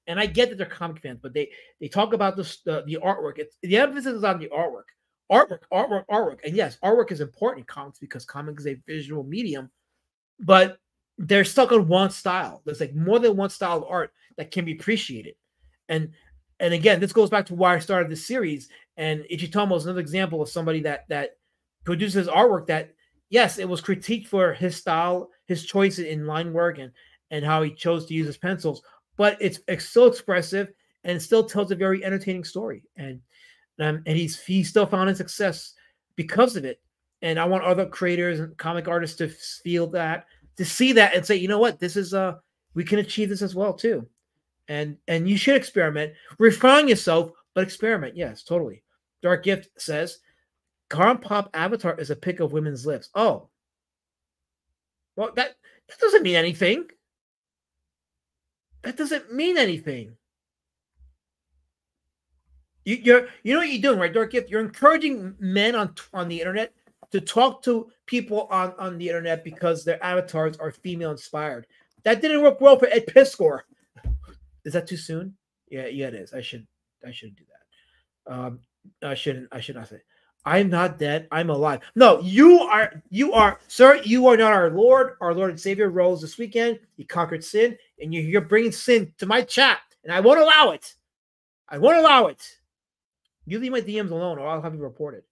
and I get that they're comic fans, but they they talk about this the, the artwork. It's the emphasis is on the artwork, artwork, artwork, artwork. And yes, artwork is important in comics because comics is a visual medium, but they're stuck on one style. There's like more than one style of art that can be appreciated. And and again, this goes back to why I started this series. And Ichitomo is another example of somebody that that produces artwork that yes, it was critiqued for his style, his choice in line work, and and how he chose to use his pencils. But it's, it's still expressive and still tells a very entertaining story. And um, and he's he still found his success because of it. and I want other creators and comic artists to feel that, to see that, and say, you know what, this is uh, we can achieve this as well too, and and you should experiment, refine yourself, but experiment. Yes, totally. Dark Gift says, Current Pop avatar is a pic of women's lips. Oh, well that that doesn't mean anything. That doesn't mean anything. You, you're, you know what you're doing, right, Dark Gift? You're encouraging men on on the internet to talk to people on on the internet because their avatars are female inspired. That didn't work well for Ed Piskor. Is that too soon? Yeah, yeah, it is. I should I shouldn't do that. Um, I shouldn't. I should not say. I'm not dead. I'm alive. No, you are. You are, sir. You are not our Lord. Our Lord and Savior rose this weekend. He conquered sin, and you're, you're bringing sin to my chat, and I won't allow it. I won't allow it. You leave my DMs alone, or I'll have you reported.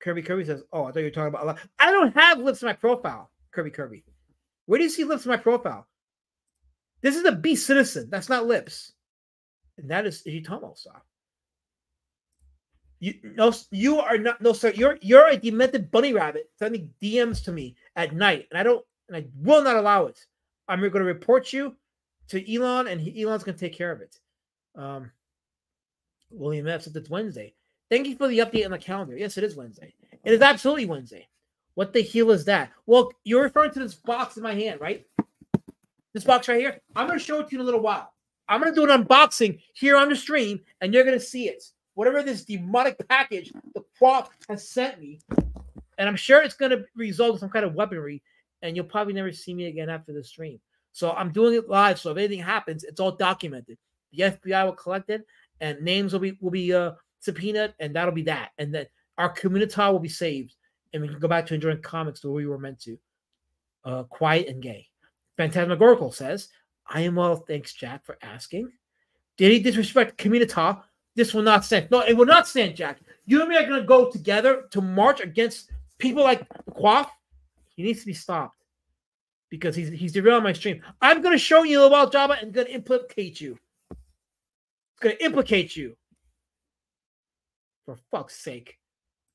Kirby Kirby says, "Oh, I thought you were talking about a lot. I don't have lips in my profile." Kirby Kirby, where do you see lips in my profile? This is a B citizen. That's not lips, and that is Ichitomo stuff. You no, you are not no sir. You're you're a demented bunny rabbit sending DMs to me at night, and I don't and I will not allow it. I'm going to report you to Elon, and he, Elon's going to take care of it. Um, William F said it's Wednesday. Thank you for the update on the calendar. Yes, it is Wednesday. It is absolutely Wednesday. What the hell is that? Well, you're referring to this box in my hand, right? This box right here. I'm going to show it to you in a little while. I'm going to do an unboxing here on the stream, and you're going to see it. Whatever this demonic package the prop has sent me, and I'm sure it's going to result in some kind of weaponry, and you'll probably never see me again after the stream. So I'm doing it live. So if anything happens, it's all documented. The FBI will collect it, and names will be will be uh, subpoenaed, and that'll be that. And then our community will be saved, and we can go back to enjoying comics the way we were meant to. Uh, quiet and gay. Phantasmagorical says, "I am well, thanks, Jack, for asking. Did he disrespect community? This will not stand. No, it will not stand, Jack. You and me are going to go together to march against people like Quaff. He needs to be stopped because he's he's derailing my stream. I'm going to show you about Jabba and to implicate you. Going to implicate you. For fuck's sake.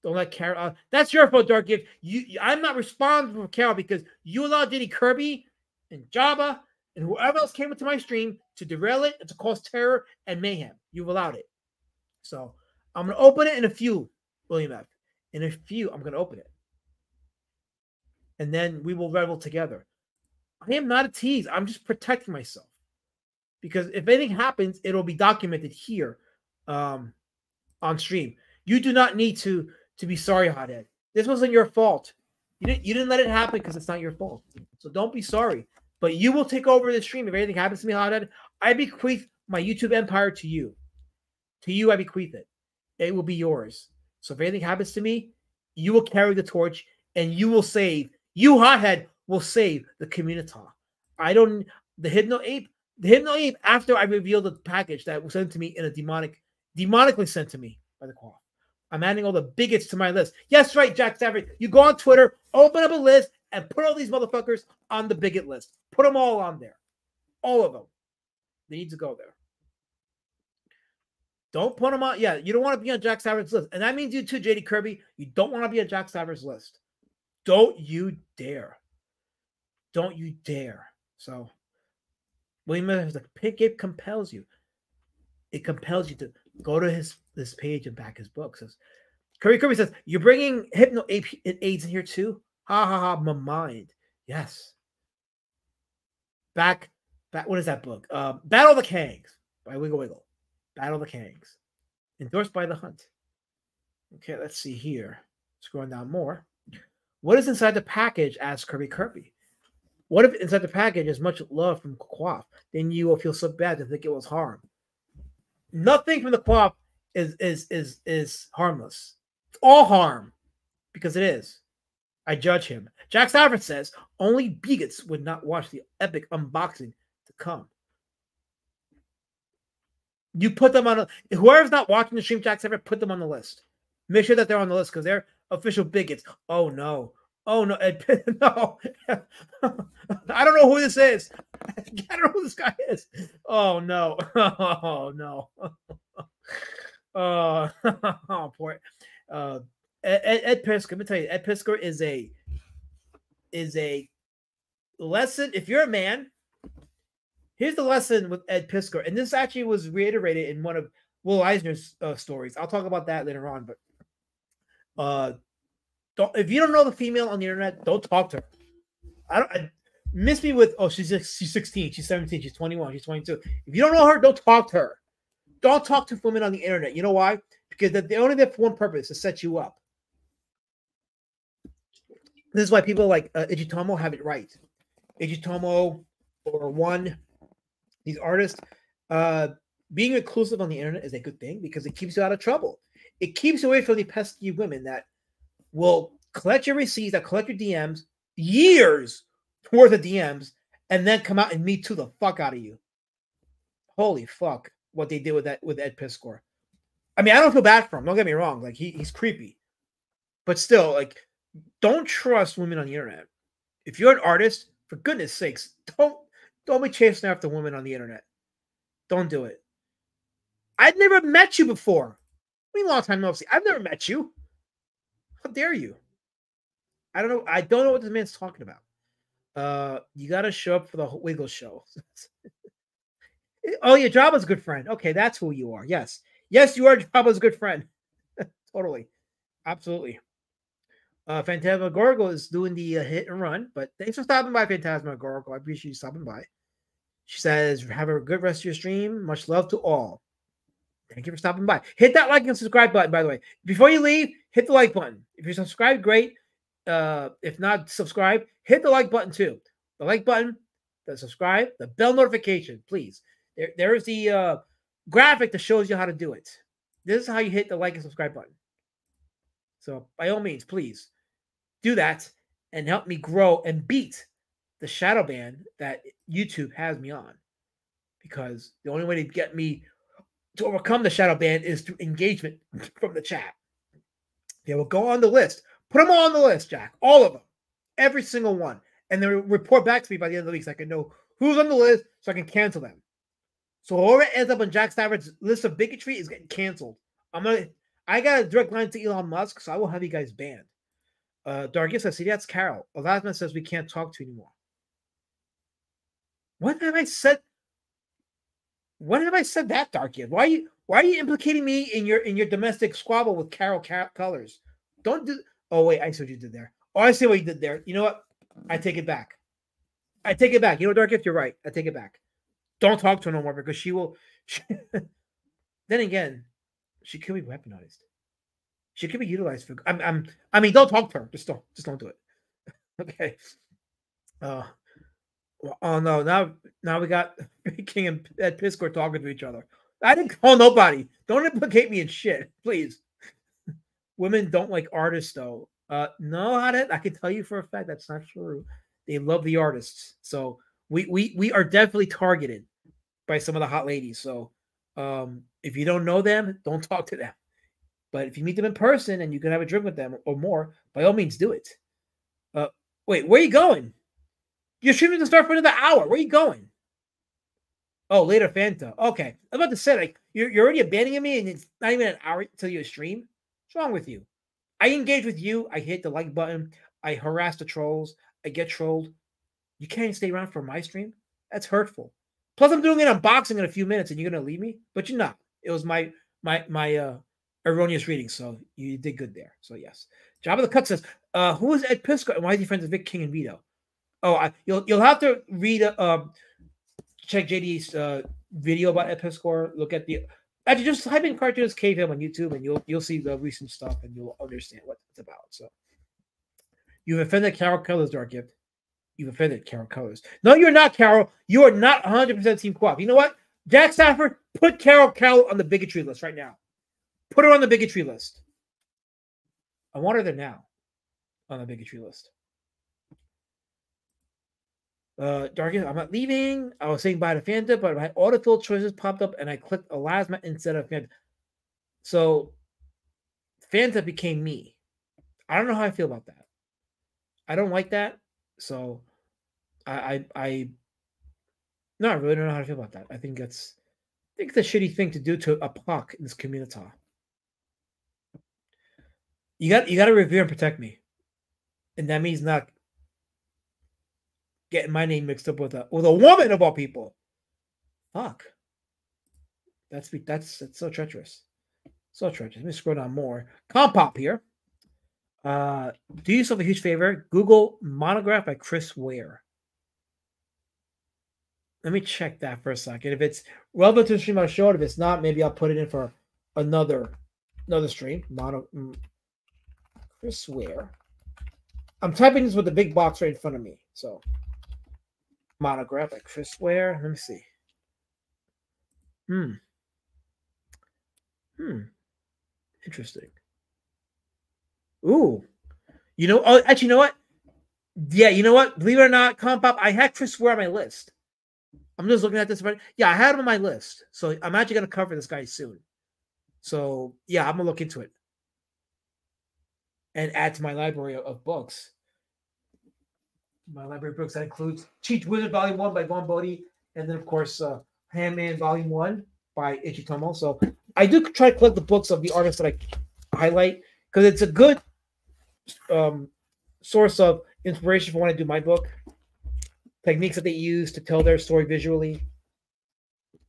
Don't let Carol. Uh, that's your fault, Dark Gift. You, I'm not responsible for Carol because you allowed JD Kirby and Jabba and whoever else came into my stream to derail it and to cause terror and mayhem. You've allowed it. So I'm gonna open it in a few, William F. In a few, I'm gonna open it. And then we will revel together. I am not a tease. I'm just protecting myself. Because if anything happens, it'll be documented here um, on stream. You do not need to to be sorry, hothead. This wasn't your fault. You didn't you didn't let it happen because it's not your fault. So don't be sorry. But you will take over the stream if anything happens to me, hothead. I bequeath my YouTube empire to you. To you, I bequeath it. It will be yours. So if anything happens to me, you will carry the torch and you will save. You, hothead, will save the community. I don't. The hypno ape. The hypno ape. After I revealed the package that was sent to me in a demonic, demonically sent to me by the call. I'm adding all the bigots to my list. Yes, right, Jack Stafford. You go on Twitter, open up a list, and put all these motherfuckers on the bigot list. Put them all on there. All of them. They need to go there. Don't put them on. Yeah, you don't want to be on Jack Stafford's list. And that means you too, JD Kirby. You don't want to be on Jack Stafford's list. Don't you dare. Don't you dare. So, William is like, it compels you. It compels you to go to his this page and back his book. Says Curry Kirby says, You're bringing hypno aids in here too? Ha ha ha, my mind. Yes. Back, back, what is that book? Uh, Battle of the Kangs by Wiggle Wiggle. Battle of the Kangs. Endorsed by The Hunt. Okay, let's see here. Scrolling down more. What is inside the package? asks Kirby Kirby. What if inside the package is much love from Quaff? Then you will feel so bad to think it was harm. Nothing from the Quaff is is is is harmless. It's all harm because it is. I judge him. Jack Stafford says only bigots would not watch the epic unboxing to come. You put them on a whoever's not watching the stream, Jack Stafford, put them on the list. Make sure that they're on the list because they're official bigots. Oh no. Oh no, Ed, *laughs* no. I don't know who this is. *laughs* I don't know who this guy is. Oh no. *laughs* Oh no. Uh, oh, poor. Uh, Ed, Ed, Piskor, let me tell you, Ed Piskor is a is a lesson. If you're a man, here's the lesson with Ed Piskor, and this actually was reiterated in one of Will Eisner's uh, stories. I'll talk about that later on, but uh, don't if you don't know the female on the internet, don't talk to her. I don't I, miss me with oh she's she's 16, she's 17, she's 21, she's 22. If you don't know her, don't talk to her. Don't talk to women on the internet. You know why? Because they're only there for one purpose to set you up. This is why people like uh, Ichitomo have it right. Ichitomo or one, these artists, uh, being inclusive on the internet is a good thing because it keeps you out of trouble. It keeps you away from the pesky women that will collect your receipts, that collect your DMs, years worth of DMs, and then come out and me too the fuck out of you. Holy fuck, what they did with that with Ed Piskor. I mean, I don't feel bad for him. Don't get me wrong. Like he, he's creepy, but still, like, don't trust women on the internet. If you're an artist, for goodness sakes, don't don't be chasing after women on the internet. Don't do it. I've never met you before. I mean, long time no see. I've never met you. How dare you? I don't know. I don't know what this man's talking about. Uh, you got to show up for the Wiggle show. *laughs* oh, yeah, Jabba's a good friend. Okay, that's who you are. Yes, yes, you are Jabba's good friend. *laughs* totally, absolutely. Uh, Phantasmagorical is doing the uh, hit and run, but thanks for stopping by, Phantasmagorical. I appreciate you stopping by. She says, "Have a good rest of your stream. Much love to all." Thank you for stopping by. Hit that like and subscribe button, by the way. Before you leave, hit the like button. If you're subscribed, great. Uh, if not subscribe, hit the like button too. The like button, the subscribe, the bell notification, please. There, there is the uh, graphic that shows you how to do it. This is how you hit the like and subscribe button. So by all means, please do that and help me grow and beat the shadow ban that YouTube has me on. Because the only way to get me to overcome the shadow ban is through engagement from the chat. They will go on the list. Put them all on the list, Jack. All of them. Every single one. And then report back to me by the end of the week so I can know who's on the list so I can cancel them. So whoever ends up on Jack Stafford's list of bigotry is getting canceled. I'm gonna I got a direct line to Elon Musk, so I will have you guys banned. Uh Dark Gift says, see, that's Carol. Alazmat says we can't talk to you anymore. When have I said when have I said that, Darky? Why are you why are you implicating me in your in your domestic squabble with Carol Car- Colors? Don't do. Oh wait, I see what you did there. Oh, I see what you did there. You know what? I take it back. I take it back. You know, Dark, if you're right, I take it back. Don't talk to her no more because she will. *laughs* then again, she could be weaponized. She could be utilized for. I'm. I'm. I mean, don't talk to her. Just don't. Just don't do it. *laughs* okay. Uh. Oh no! Now, now we got *laughs* King and Ed Piskor talking to each other. I didn't *laughs* call nobody. Don't implicate me in shit, *laughs* please. Women don't like artists, though. Uh, no, I didn't. I can tell you for a fact that's not true. They love the artists, so we we we are definitely targeted by some of the hot ladies. So, um, if you don't know them, don't talk to them. But if you meet them in person and you can have a drink with them or more, by all means, do it. Uh, wait, where are you going? You're streaming to start for another hour. Where are you going? Oh, later, Fanta. Okay. I'm about to say, like, you're, you're already abandoning me and it's not even an hour until you stream. What's wrong with you? I engage with you. I hit the like button. I harass the trolls. I get trolled. You can't stay around for my stream? That's hurtful. Plus, I'm doing an unboxing in a few minutes and you're going to leave me? But you're not. It was my, my, my, uh, erroneous reading. So you did good there. So, yes. Jabba the Cuck says, uh, who is Ed Piskor and why is he friends with Vic King and Vito? Oh, I, you'll you'll have to read um check JD's uh, video about Ed Piskor. Look at the actually just type in Cartoonist Kayfabe on YouTube and you'll you'll see the recent stuff and you'll understand what it's about. So you've offended Carol Colors, Dark Gift. You've offended Carol Colors. No, you're not, Carol. You are not 100% Team Quaff. You know what? Jack Stafford, put Carol Carol on the bigotry list right now. Put her on the bigotry list. I want her there now on the bigotry list. Uh, Darkest, I'm not leaving. I was saying bye to Fanta, but my autofill choices popped up and I clicked Alazmat instead of Fanta. So Fanta became me. I don't know how I feel about that. I don't like that. So I I, I no, I really don't know how to feel about that. I think that's I think it's a shitty thing to do to a puck in this community. You got you got to revere and protect me, and that means not getting my name mixed up with a with a woman of all people. Fuck. That's that's that's so treacherous. So treacherous. Let me scroll down more. Compop here. Uh, do yourself a huge favor. Google monograph by Chris Ware. Let me check that for a second. If it's relevant to the stream, I'll show it. If it's not, maybe I'll put it in for another another stream. Mono mm, Chris Ware. I'm typing this with the big box right in front of me. So monograph by Chris Ware. Let me see. Hmm. Hmm. Interesting. Ooh. You know, oh, actually, you know what? Yeah, you know what? Believe it or not, Compop, I had Chris Ware on my list. I'm just looking at this. But yeah, I had him on my list. So I'm actually going to cover this guy soon. So yeah, I'm going to look into it and add to my library of books. My library of books that includes Cheech Wizard Volume 1 by Vaughn Bodie, and then, of course, uh, Handyman Volume 1 by Ichitomo. So I do try to collect the books of the artists that I highlight because it's a good um, source of inspiration for when I do my book. Techniques that they use to tell their story visually,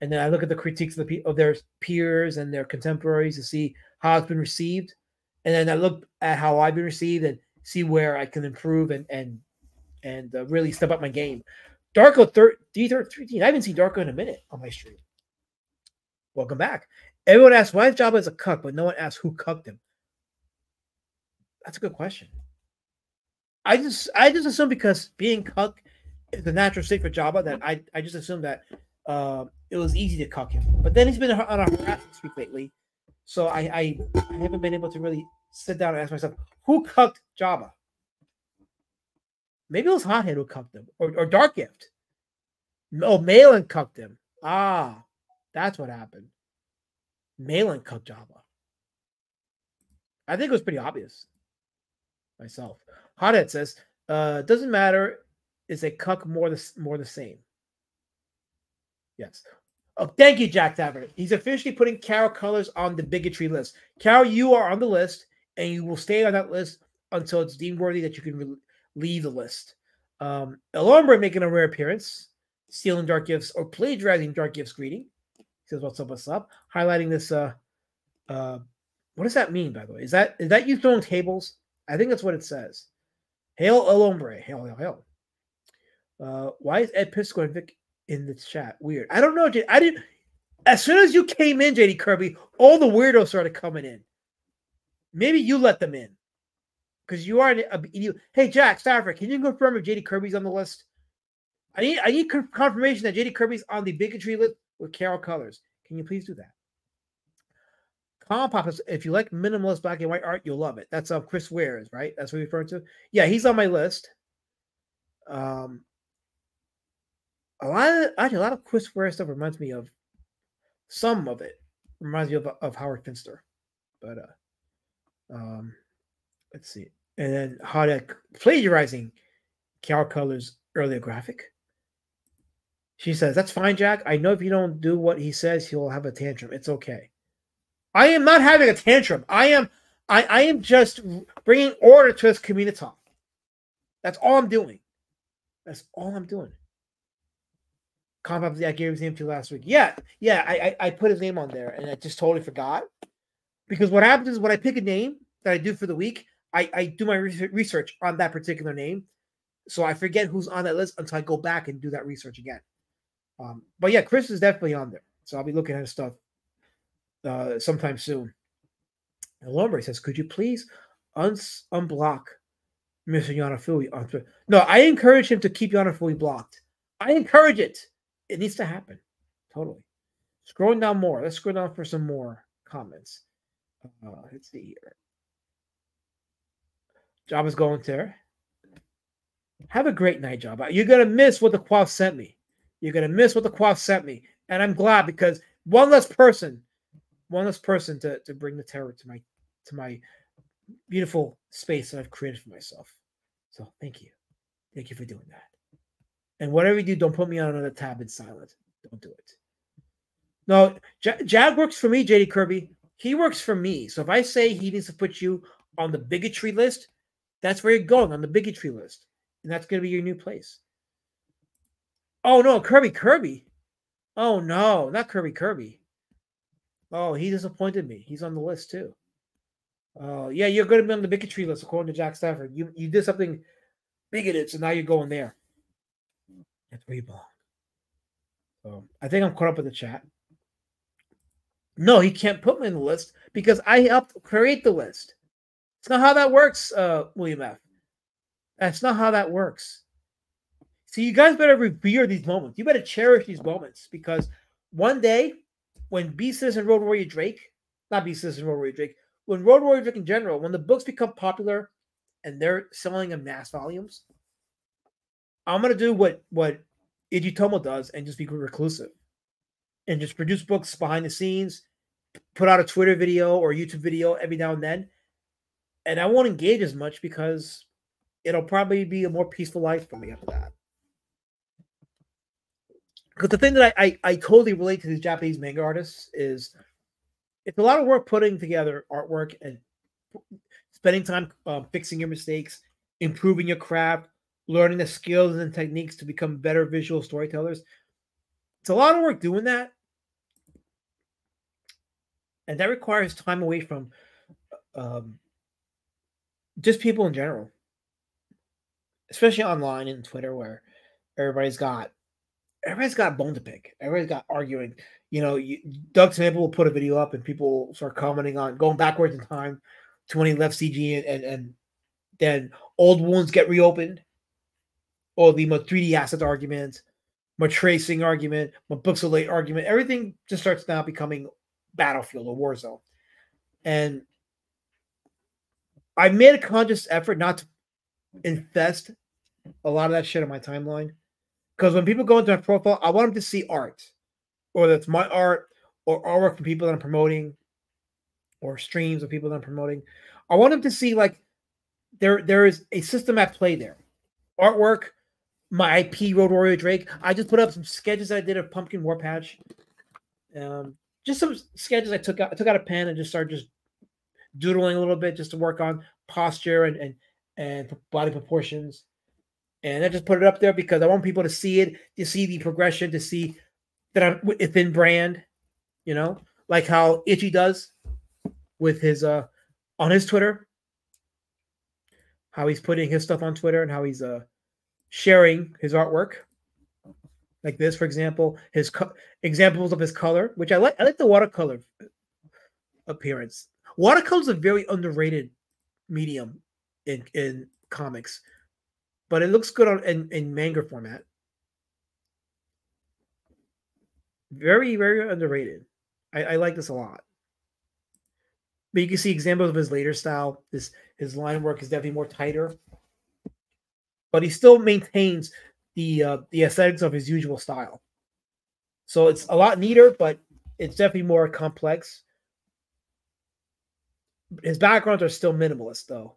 and then I look at the critiques of the of their peers and their contemporaries to see how it's been received, and then I look at how I've been received and see where I can improve and and and uh, really step up my game. Darko thir- D13. I haven't seen Darko in a minute on my stream. Welcome back. Everyone asks why his job is a cuck, but no one asks who cucked him. That's a good question. I just I just assume because being cuck is the natural state for Jabba that I I just assume that uh, it was easy to cuck him. But then he's been on a harassment streak lately, so I, I I haven't been able to really sit down and ask myself who cucked Jabba. Maybe it was Hothead who cucked him, or, or Dark Gift. Oh, Malin cucked him. Ah, that's what happened. Malin cucked Jabba. I think it was pretty obvious myself. Hothead says, uh, doesn't matter. Is a cuck more the more the same? Yes. Oh, thank you, Jack Stafford. He's officially putting Carol Colors on the bigotry list. Carol, you are on the list, and you will stay on that list until it's deemed worthy that you can leave the list. Um, El Hombre making a rare appearance, stealing Dark Gifts or plagiarizing Dark Gifts greeting. He says, "What's up? What's up?" Highlighting this. Uh, uh, what does that mean, by the way? Is that is that you throwing tables? I think that's what it says. Hail El Hombre. Hail, hail, hail. Uh, why is Ed Piskor and Vic in the chat? Weird. I don't know. I didn't. As soon as you came in, JD Kirby, all the weirdos started coming in. Maybe you let them in because you are a, you, Hey, Jack Stafford, can you confirm if JD Kirby's on the list? I need I need confirmation that JD Kirby's on the bigotry list with Carol Colors. Can you please do that? Compop, if you like minimalist black and white art, you'll love it. That's uh, Chris Wares, right? That's what you're referring to. Yeah, he's on my list. Um, a lot of actually a lot of Chris Ware stuff reminds me of some of it reminds me of, of Howard Finster, but uh, um, let's see, and then Hothead plagiarizing Carol Color's earlier graphic. She says, "That's fine, Jack. I know if you don't do what he says, he'll have a tantrum. It's okay." I am not having a tantrum. I am, I, I am just bringing order to this community. That's all I'm doing. That's all I'm doing. Comp I gave his name to last week. Yeah, yeah, I, I I put his name on there and I just totally forgot. Because what happens is when I pick a name that I do for the week, I, I do my research on that particular name. So I forget who's on that list until I go back and do that research again. Um, but yeah, Chris is definitely on there. So I'll be looking at his stuff uh, sometime soon. And Lombre says, could you please uns- unblock Mr. Yanafui No, I encourage him to keep Yanafui blocked. I encourage it. It needs to happen. Totally. Scrolling down more. Let's scroll down for some more comments. Uh, let's see here. Job is going there. Have a great night, Job. You're gonna miss what the Quaff sent me. You're gonna miss what the Quaff sent me, and I'm glad because one less person, one less person to to bring the terror to my to my beautiful space that I've created for myself. So thank you, thank you for doing that. And whatever you do, don't put me on another tab in silent. Don't do it. No, J- Jag works for me, JD Kirby. He works for me. So if I say he needs to put you on the bigotry list, that's where you're going on the bigotry list. And that's going to be your new place. Oh, no, Kirby, Kirby. Oh, no, not Kirby, Kirby. Oh, he disappointed me. He's on the list too. Oh, yeah, you're going to be on the bigotry list according to Jack Stafford. You you did something bigoted, so now you're going there. That's where you belong. So I think I'm caught up with the chat. No, he can't put me in the list because I helped create the list. It's not how that works, uh, William F. That's not how that works. See, you guys better revere these moments. You better cherish these moments because one day, when B and Road Warrior Drake, not B and Road Warrior Drake, when Road Warrior Drake in general, when the books become popular and they're selling in mass volumes, I'm gonna do what what Ichitomo does and just be reclusive and just produce books behind the scenes, put out a Twitter video or YouTube video every now and then. And I won't engage as much because it'll probably be a more peaceful life for me after that. Because the thing that I, I, I totally relate to these Japanese manga artists is it's a lot of work putting together artwork and spending time uh, fixing your mistakes, improving your craft, learning the skills and techniques to become better visual storytellers. It's a lot of work doing that. And that requires time away from um, just people in general, especially online and Twitter, where everybody's got everybody's got bone to pick. Everybody's got arguing. You know, you, Doug Sample will put a video up and people start commenting on going backwards in time to when he left CG and, and, and then old wounds get reopened or the 3D asset argument, my tracing argument, my books of late argument, everything just starts now becoming battlefield or war zone. And I made a conscious effort not to infest a lot of that shit on my timeline. Because when people go into my profile, I want them to see art, or that's my art, or artwork from people that I'm promoting, or streams of people that I'm promoting. I want them to see like there there is a system at play there. Artwork, my IP Road Warrior Drake. I just put up some sketches I did of Pumpkin War Patch. Um, just some sketches I took out. I took out a pen and just started just doodling a little bit just to work on posture and and and body proportions. And I just put it up there because I want people to see it, to see the progression, to see that I'm within brand, you know, like how Ichi does with his uh on his Twitter, how he's putting his stuff on Twitter and how he's uh sharing his artwork like this, for example, his examples of his color, which I like. I like the watercolor appearance. Watercolor is a very underrated medium in in comics, but it looks good on in, in manga format. Very very underrated. I, I like this a lot. But you can see examples of his later style. This his line work is definitely more tighter but he still maintains the uh, the aesthetics of his usual style. So it's a lot neater, but it's definitely more complex. His backgrounds are still minimalist, though.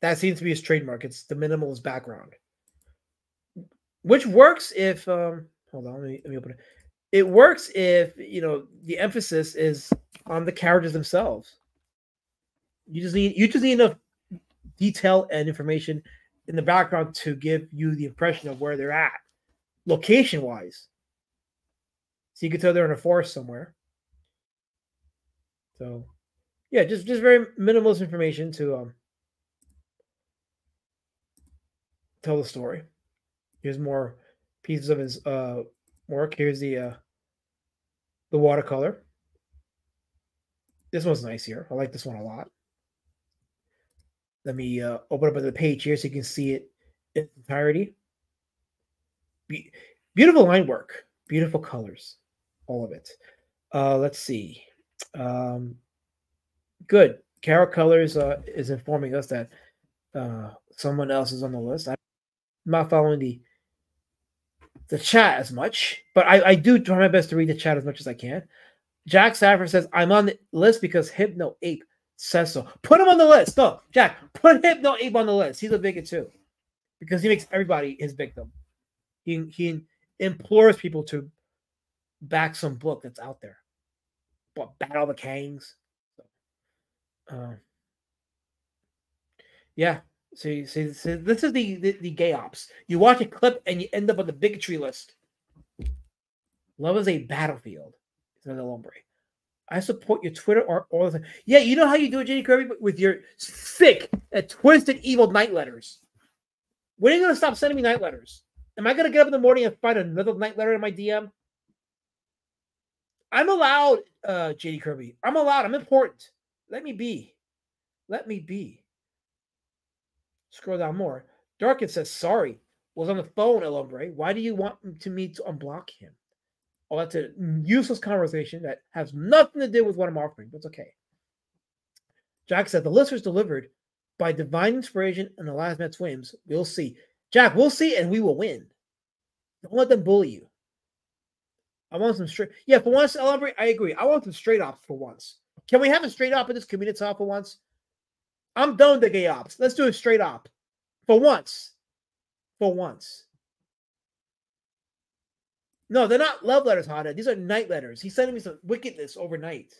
That seems to be his trademark. It's the minimalist background, which works if um, hold on, let me, let me open it. It works if you know the emphasis is on the characters themselves. You just need you just need enough detail and information in the background to give you the impression of where they're at, location wise. So you can tell they're in a forest somewhere. So, yeah, just just very minimalist information to um tell the story. Here's more pieces of his uh work. Here's the uh the watercolor. This one's nice here. I like this one a lot. Let me uh, open up the page here so you can see it in entirety. Be- beautiful line work, beautiful colors, all of it. Uh, let's see. Um, good. Carol Colors uh, is informing us that uh, someone else is on the list. I'm not following the the chat as much, but I, I do try my best to read the chat as much as I can. Jack Stafford says, I'm on the list because Hypno Ape says so. Put him on the list. No, Jack, put Hypno Ape on the list. He's a bigot too, because he makes everybody his victim. He he implores people to back some book that's out there. But battle the Kangs. Uh, Yeah. See, see, see this is the, the the gay ops. You watch a clip and you end up on the bigotry list. Love is a battlefield. Says El Hombre. I support your Twitter or all the time. Yeah, you know how you do it, JD Kirby, with your sick, uh, twisted, evil night letters. When are you gonna stop sending me night letters? Am I gonna get up in the morning and find another night letter in my DM? I'm allowed, uh, JD Kirby. I'm allowed. I'm important. Let me be. Let me be. Scroll down more. Darkin says, sorry, was on the phone, El Hombre. Why do you want to me to unblock him? Oh, that's a useless conversation that has nothing to do with what I'm offering, but it's okay. Jack said, the list was delivered by divine inspiration and the last Mets whims. We'll see. Jack, we'll see and we will win. Don't let them bully you. I want some straight. Yeah, for once, El Hombre, I agree. I want some straight ops for once. Can we have a straight op in this community talk for once? I'm done with the gay ops. Let's do a straight op for once. For once. No, they're not love letters, Hada. These are night letters. He's sending me some wickedness overnight.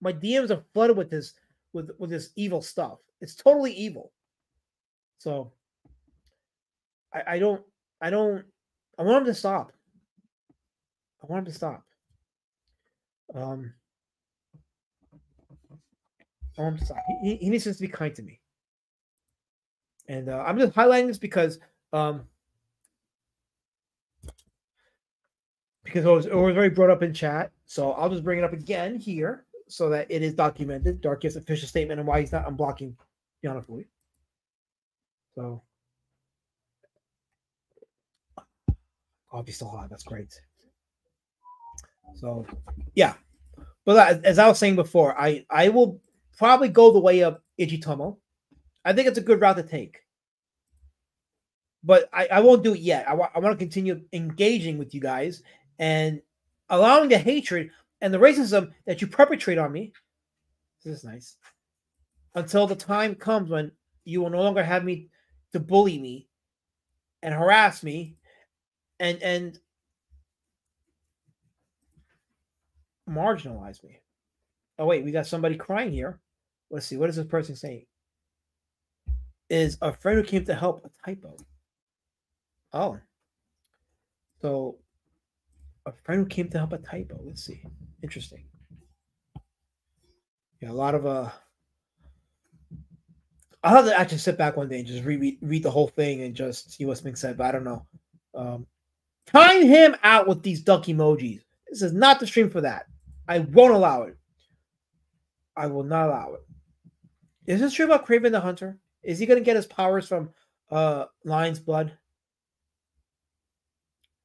My DMs are flooded with this with with this evil stuff. It's totally evil. So I, I don't I don't I want him to stop. I want him to stop. Um I want him to stop. He, he needs to be kind to me. And uh, I'm just highlighting this because um because it was, it was very brought up in chat. So I'll just bring it up again here so that it is documented. Dark Gift's official statement on why he's not unblocking Yana Fui. So oh, he's still hot. That's great. So yeah. But as I was saying before, I I will probably go the way of Ichitomo. I think it's a good route to take. But I, I won't do it yet. I, wa- I want to continue engaging with you guys and allowing the hatred and the racism that you perpetrate on me. This is nice. Until the time comes when you will no longer have me to bully me and harass me and and marginalize me. Oh wait, we got somebody crying here. Let's see. What is this person saying? Is a friend who came to help a typo. Oh. So a friend who came to help a typo. Let's see. Interesting. Yeah, a lot of uh I'll have to actually sit back one day and just read read the whole thing and just see what's being said, but I don't know. Um time him out with these duck emojis. This is not the stream for that. I won't allow it. I will not allow it. Is this true about Kraven the Hunter? Is he gonna get his powers from uh Lion's blood?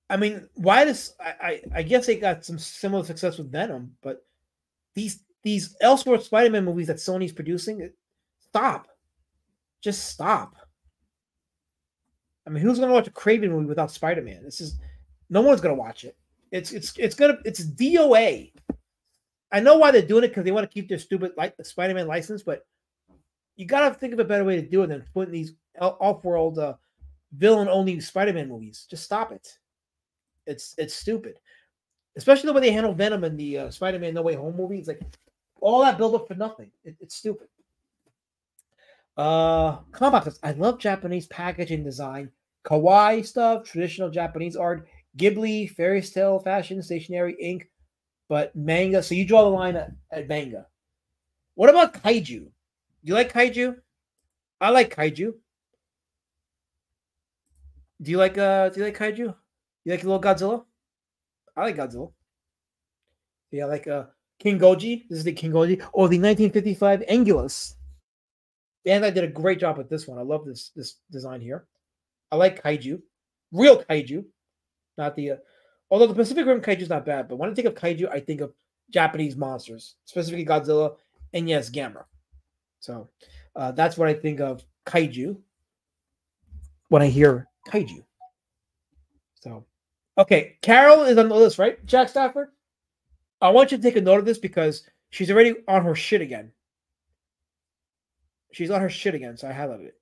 I mean, why does I, I, I guess they got some similar success with Venom, but these these Elseworld Spider-Man movies that Sony's producing, stop. Just stop. I mean, who's gonna watch a Kraven movie without Spider-Man? This is no one's gonna watch it. It's it's it's gonna it's DOA. I know why they're doing it because they want to keep their stupid like Spider-Man license, but you gotta think of a better way to do it than putting these off-world uh, villain-only Spider-Man movies. Just stop it. It's it's stupid, especially the way they handle Venom in the uh, Spider-Man No Way Home movie. It's like all that build up for nothing. It, it's stupid. Uh, Compop I love Japanese packaging design, kawaii stuff, traditional Japanese art, Ghibli, fairy tale fashion, stationery, ink, but manga. So you draw the line at, at manga. What about kaiju? You like kaiju? I like kaiju. Do you like uh do you like kaiju? You like little Godzilla? I like Godzilla. Yeah, like uh King Goji. This is the King Goji or the 1955 Anguirus. And I did a great job with this one. I love this this design here. I like kaiju, real kaiju, not the. Uh, although the Pacific Rim kaiju is not bad, but when I think of kaiju, I think of Japanese monsters, specifically Godzilla and yes, Gamera. So uh, that's what I think of kaiju when I hear kaiju. So Okay, Carol is on the list, right? Jack Stafford. I want you to take a note of this because she's already on her shit again. She's on her shit again, so I highlighted it.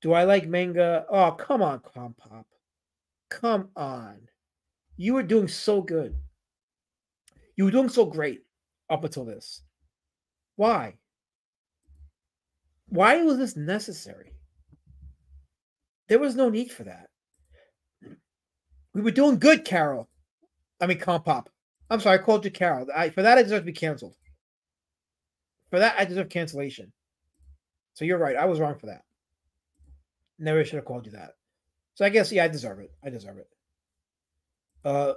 Do I like manga? Oh, come on, Pop. Come on. You were doing so good. You were doing so great up until this. Why? Why was this necessary? There was no need for that. We were doing good, Carol. I mean, Compop. I'm sorry, I called you Carol. I, for that, I deserve to be canceled. For that, I deserve cancellation. So you're right. I was wrong for that. Never should have called you that. So I guess yeah, I deserve it. I deserve it. Uh,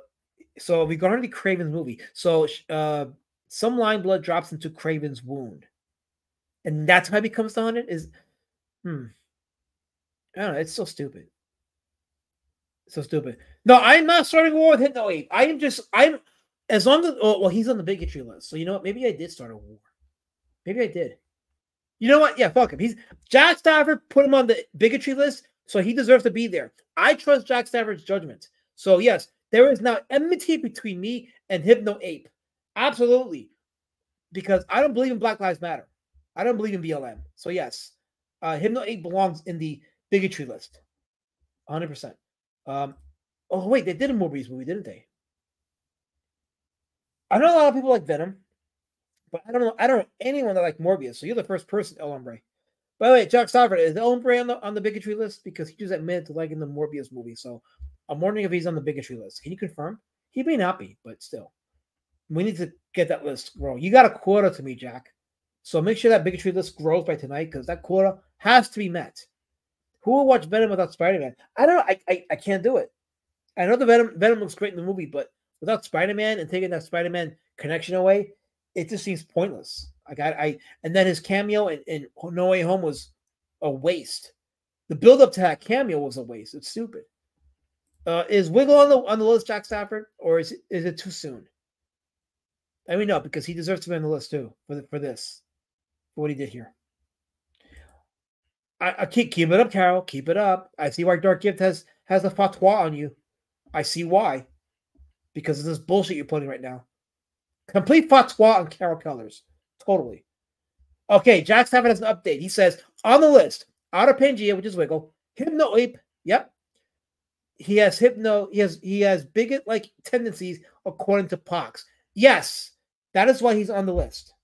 so regarding the Kraven's movie, so uh, some line blood drops into Kraven's wound, and that's why he becomes hunted. Is hmm, I don't know. It's so stupid. So stupid. No, I'm not starting a war with Hypno Ape. I am just I'm as long as oh, well he's on the bigotry list. So you know what? Maybe I did start a war. Maybe I did. You know what? Yeah, fuck him. He's Jack Stafford put him on the bigotry list, so he deserves to be there. I trust Jack Stafford's judgment. So yes, there is now enmity between me and Hypno Ape. Absolutely. Because I don't believe in Black Lives Matter. I don't believe in BLM. So yes, uh Hypno Ape belongs in the bigotry list. 100%. Um oh wait, they did a Morbius movie, didn't they? I know a lot of people like Venom. But I don't know. I don't know anyone that like Morbius. So you're the first person, El Hombre. By the way, Jack Stafford is El Hombre on the on the bigotry list because he just admitted to liking the Morbius movie. So I'm wondering if he's on the bigotry list. Can you confirm? He may not be, but still, we need to get that list growing. You got a quota to me, Jack. So make sure that bigotry list grows by tonight because that quota has to be met. Who will watch Venom without Spider Man? I don't know. I, I I can't do it. I know the Venom Venom looks great in the movie, but without Spider Man and taking that Spider Man connection away, it just seems pointless. I, I and then his cameo in, in No Way Home was a waste. The build up to that cameo was a waste. It's stupid. Uh, is Wiggle on the on the list, Jack Stafford, or is it, is it too soon? I mean, no, because he deserves to be on the list too for the, for this, what he did here. I, I keep keep it up, Carol. Keep it up. I see why Dark Gift has has a fatwa on you. I see why, because of this bullshit you're putting right now. Complete fatwa on Carol Colors. Totally. Okay, Jack Stafford has an update. He says on the list, Outer Pangea, which is Wiggle, Hypno Ape. Yep. He has hypno, he has he has bigot like tendencies according to Pox. Yes, that is why he's on the list.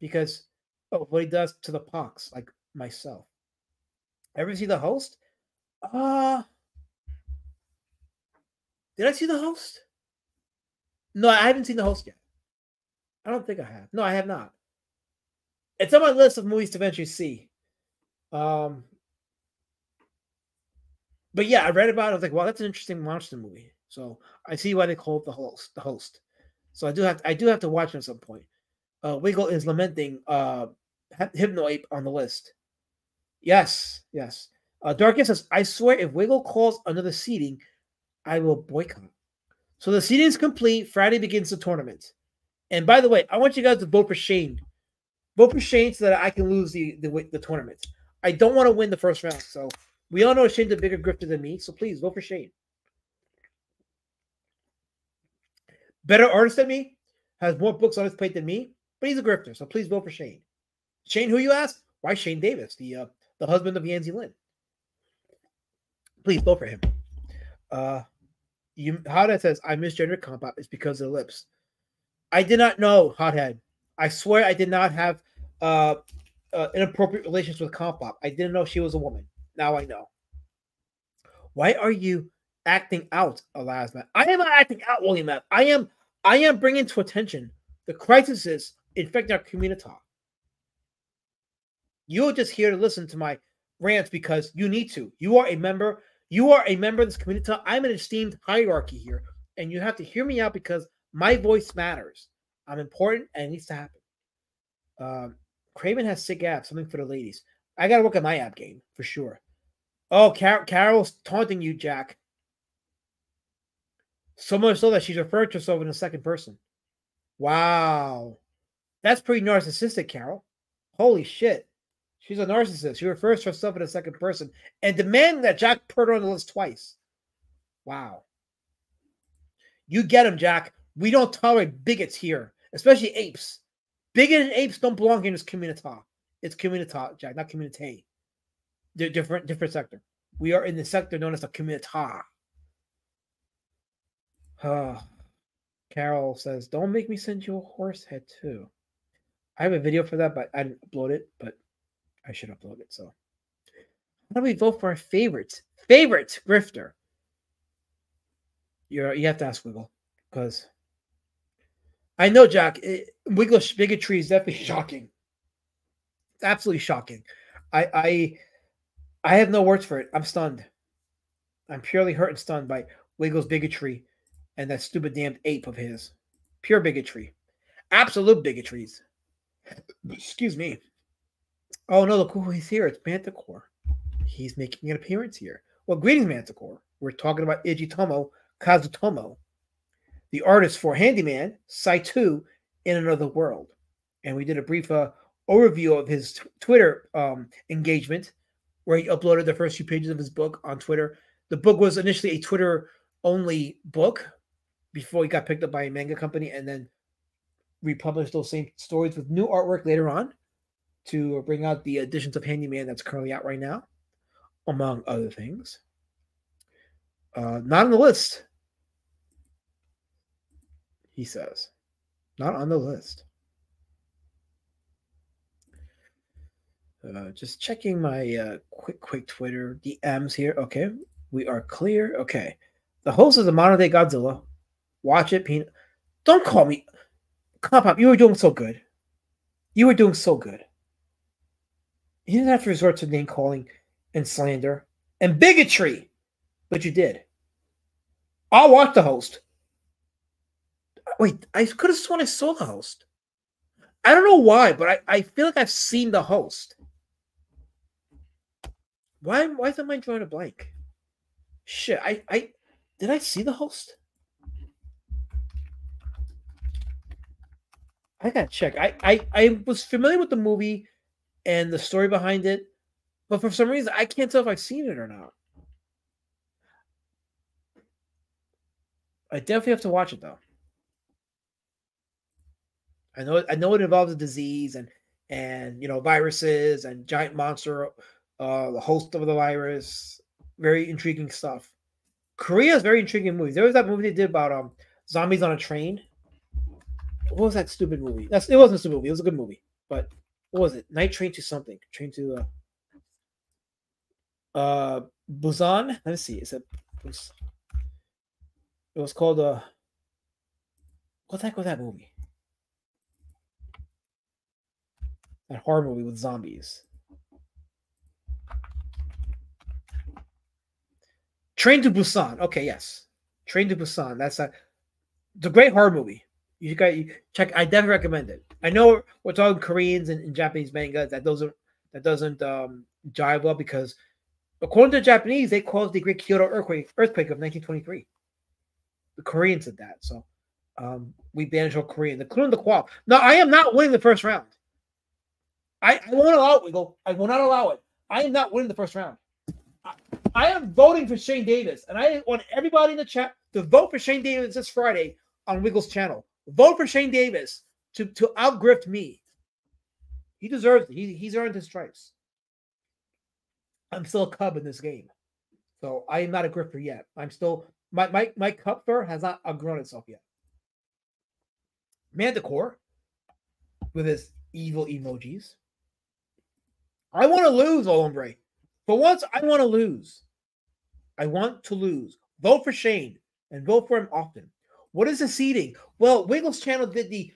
Because of what he does to the Pox, like myself. Ever see the host? Uh did I see the host? No, I haven't seen the host yet. I don't think I have. No, I have not. It's on my list of movies to eventually see. Um, but yeah, I read about it. I was like, wow, that's an interesting monster movie. So I see why they call it the host. The host. So I do have to, I do have to watch it at some point. Uh, Wiggle is lamenting uh, Hypnoape on the list. Yes, yes. Uh, Darkest says, I swear if Wiggle calls another seating, I will boycott. So the seating is complete. Friday begins the tournament. And by the way, I want you guys to vote for Shane. Vote for Shane so that I can lose the the, the tournament. I don't want to win the first round. So we all know Shane's a bigger grifter than me. So please vote for Shane. Better artist than me, has more books on his plate than me, but he's a grifter. So please vote for Shane. Shane, who you ask? Why Shane Davis, the uh, the husband of Yanzi Lynn? Please vote for him. Uh, you Hothead says I misgendered Compop is because of the lips. I did not know Hothead. I swear I did not have uh, uh inappropriate relations with Compop. I didn't know she was a woman. Now I know. Why are you acting out, Alazmat? I am not acting out, William F. I am I am bringing to attention the crises infecting our community. You're just here to listen to my rants because you need to. You are a member you are a member of this community. I'm an esteemed hierarchy here, and you have to hear me out because my voice matters. I'm important, and it needs to happen. Um, Kraven has sick abs, something for the ladies. I got to work on my ab game for sure. Oh, Car- Carol's taunting you, Jack. So much so that she's referred to herself in the second person. Wow. That's pretty narcissistic, Carol. Holy shit. She's a narcissist. She refers to herself in the second person and demanding that Jack put her on the list twice. Wow. You get him, Jack. We don't tolerate bigots here, especially apes. Bigoted apes don't belong in this community. It's community, Jack, not community. Different, different sector. We are in the sector known as the community. Uh, *sighs* Carol says, "Don't make me send you a horse head too." I have a video for that, but I didn't upload it. But I should upload it. So, how do we vote for our favorite favorite grifter? You're you have to ask Wiggle because I know Jack. It, Wiggle's bigotry is definitely *laughs* shocking. Absolutely shocking. I I I have no words for it. I'm stunned. I'm purely hurt and stunned by Wiggle's bigotry and that stupid damned ape of his. Pure bigotry. Absolute bigotries. Excuse me. Oh no, look who he's here. It's Manticore. He's making an appearance here. Well, greetings, Manticore. We're talking about Ichitomo Kazutomo, the artist for Handyman, Saitou, in Another World. And we did a brief uh, overview of his t- Twitter um, engagement where he uploaded the first few pages of his book on Twitter. The book was initially a Twitter only book before he got picked up by a manga company and then republished those same stories with new artwork later on to bring out the editions of Handyman that's currently out right now, among other things. Uh, not on the list, he says. Not on the list. Uh, just checking my uh, quick, quick Twitter DMs here. Okay, we are clear. Okay, the host of the Modern Day Godzilla. Watch it, Peanut. Don't call me. Come on, you were doing so good. You were doing so good. You didn't have to resort to name calling and slander and bigotry, but you did. I'll watch the host. Wait, I could have sworn I saw the host. I don't know why, but I, I feel like I've seen the host. Why why is my drawing a blank? Shit, I I did I see the host? I gotta check. I, I I was familiar with the movie and the story behind it, but for some reason I can't tell if I've seen it or not. I definitely have to watch it though. I know I know it involves a disease and and you know viruses and giant monster, uh, the host of the virus. Very intriguing stuff. Korea is very intriguing movie. There was that movie they did about um zombies on a train. What was that stupid movie? That's it wasn't a stupid movie. It was a good movie. But what was it? Night Train to something. Train to uh, uh Busan. Let me see. Is it? It was called uh. What the heck was that movie? That horror movie with zombies. Train to Busan. Okay, yes. Train to Busan. That's a the great horror movie. You got you check. I definitely recommend it. I know we're talking Koreans and, and Japanese manga. That doesn't that doesn't um jive well because according to the Japanese, they caused the Great Kyoto earthquake earthquake of 1923. The Koreans did that, so um, we banish all Koreans, including the Quaff. No, I am not winning the first round. I, I won't allow it, Wiggle. I will not allow it. I am not winning the first round. I, I am voting for Shane Davis, and I want everybody in the chat to vote for Shane Davis this Friday on Wiggle's channel. Vote for Shane Davis to, to outgrift me. He deserves it. He, he's earned his stripes. I'm still a cub in this game. So I am not a grifter yet. I'm still my my my cup fur has not outgrown itself yet. Manticore with his evil emojis. I want to lose, El Hombre. For once, I want to lose. I want to lose. Vote for Shane and vote for him often. What is the seeding? Well, Wiggles channel did the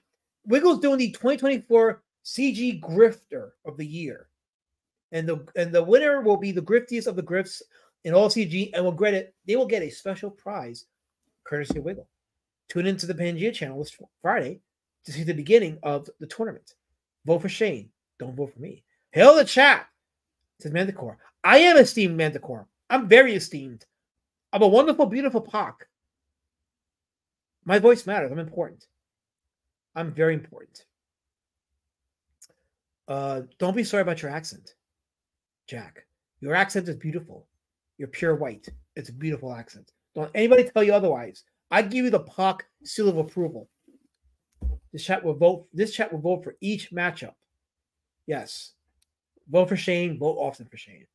Wiggles doing the 2024 CG Grifter of the year. And the and the winner will be the griftiest of the grifts in all CG and will get it. They will get a special prize courtesy of Wiggle. Tune into the Pangea channel this Friday to see the beginning of the tournament. Vote for Shane. Don't vote for me. Hail the chat, says Manticore. I am esteemed Manticore. I'm very esteemed. I'm a wonderful, beautiful Pac. My voice matters. I'm important. I'm very important. Uh, don't be sorry about your accent, Jack. Your accent is beautiful. You're pure white. It's a beautiful accent. Don't anybody tell you otherwise. I give you the Pac seal of approval. This chat will vote. This chat will vote for each matchup. Yes, vote for Shane. Vote often for Shane.